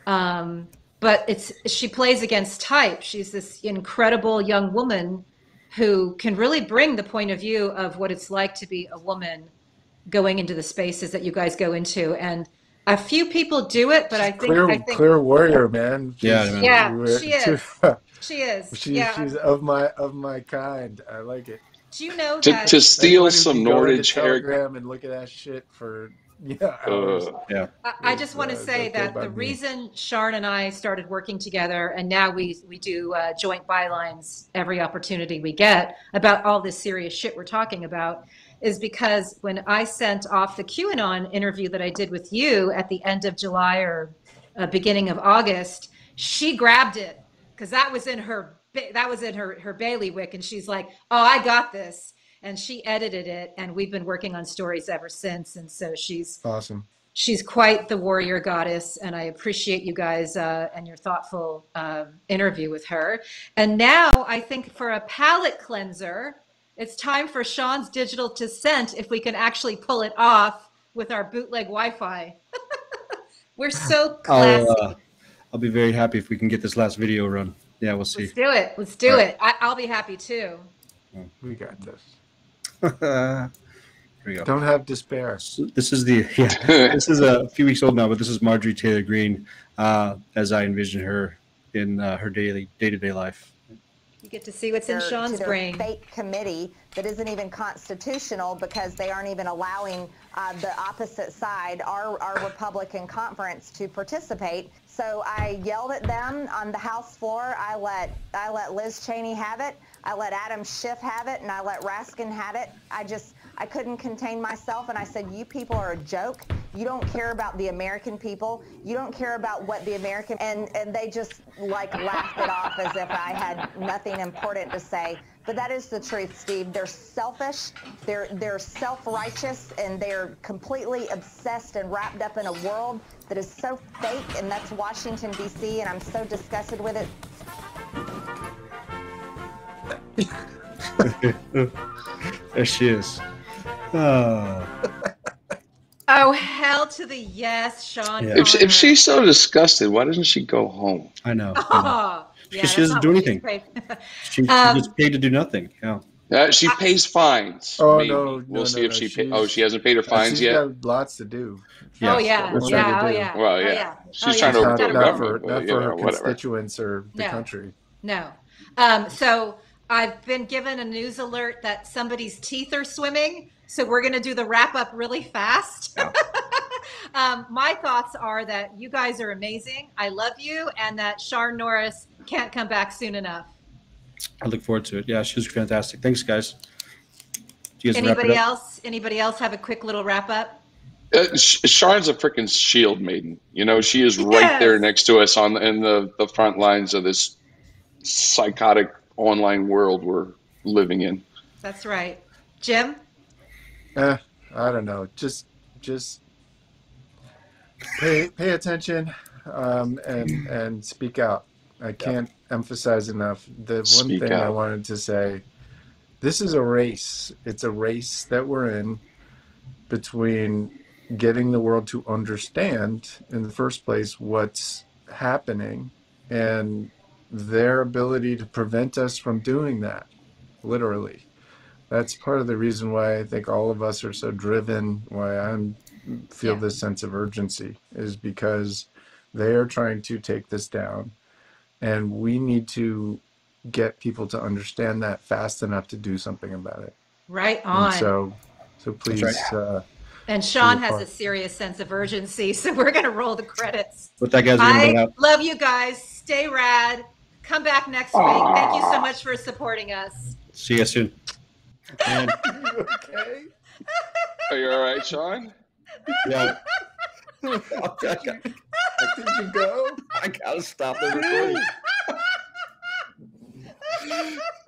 um, but it's she plays against type. She's this incredible young woman who can really bring the point of view of what it's like to be a woman going into the spaces that you guys go into. And a few people do it, but I think Clear, I think clear warrior, man. Yeah, She's- man. Yeah, she is. she is. She's, yeah. she's of my of my kind. I like it. Do you know To, that? to steal some can go Nordage hair. And look at that shit for yeah hours. Uh, I- I just want to uh, say that's that the me. reason Sian and I started working together, and now we we do uh, joint bylines every opportunity we get about all this serious shit we're talking about, is because when I sent off the QAnon interview that I did with you at the end of July or uh, beginning of August, she grabbed it because that was in her ba- that was in her her bailiwick, and she's like, "Oh, I got this." And she edited it, and we've been working on stories ever since. And so she's Awesome. she's quite the warrior goddess and i appreciate you guys uh, and your thoughtful um interview with her and now i think for a palate cleanser it's time for sean's digital descent if we can actually pull it off with our bootleg wi-fi we're so classy I'll, uh, I'll be very happy if we can get this last video run. Yeah, we'll see. let's do it let's do All right. it I- i'll be happy too We got this. Here we go. Don't have despair. So This is the yeah. This is a few weeks old now, but this is Marjorie Taylor Greene uh, as I envision her in uh, her daily day to day life. you get to see what's in sean's to brain fake committee that isn't even constitutional because they aren't even allowing uh, the opposite side, our, our Republican conference, to participate. So I yelled at them on the House floor. I let I let Liz Cheney have it. I let Adam Schiff have it, and I let Raskin have it. I just I couldn't contain myself, and I said, "You people are a joke. You don't care about the American people. You don't care about what the American." And and they just like laughed it off as if I had nothing important to say. But that is the truth, Steve. They're selfish, they're they're self-righteous, and they're completely obsessed and wrapped up in a world that is so fake, and that's Washington D.C. And I'm so disgusted with it. there she is. Oh. Oh, hell to the yes, Sean. Yeah. If, if she's so disgusted, why doesn't she go home? I know. I know. Oh, yeah, Because she doesn't do what she's anything. paid- She, she Um, gets paid to do nothing. Yeah. Uh, she pays fines. Oh, maybe. no, we'll no, see no, if no, she. Pay, oh, she hasn't paid her Uh, fines she's yet. got lots to do. Oh Yes, yeah, yeah, oh they do. yeah. Well, oh, yeah. yeah. She's Oh, yeah. trying to not, got not for not but, for yeah, her whatever. constituents or the No. country. No. Um, so I've been given a news alert that somebody's teeth are swimming. So we're going to do the wrap up really fast. um, my thoughts are that you guys are amazing. I love you, and that Sian Norris can't come back soon enough. I look forward to it. Yeah, she was fantastic. Thanks, guys. Guys Anybody else? Anybody else have a quick little wrap up? Uh, Sh- Sharon's a freaking shield maiden. You know, she is right there next to us on in the the front lines of this psychotic online world we're living in. That's right. Jim? Eh, I don't know. Just just pay pay attention um, and and speak out. I can't emphasize enough the one Speak thing I wanted to say. This is a race. It's a race that we're in between getting the world to understand in the first place what's happening and their ability to prevent us from doing that literally that's part of the reason why I think all of us are so driven, why I'm feel Yeah. this sense of urgency is because they are trying to take this down and we need to get people to understand that fast enough to do something about it. Right And on. so so please right. uh, and Sean has part. a serious sense of urgency. So we're going to roll the credits. With that, guys, we're I love you guys. Stay rad. Come back next week. Thank you so much for supporting us. See you soon. And okay. Are you all right, Sean? yeah, Did you go? I gotta stop the.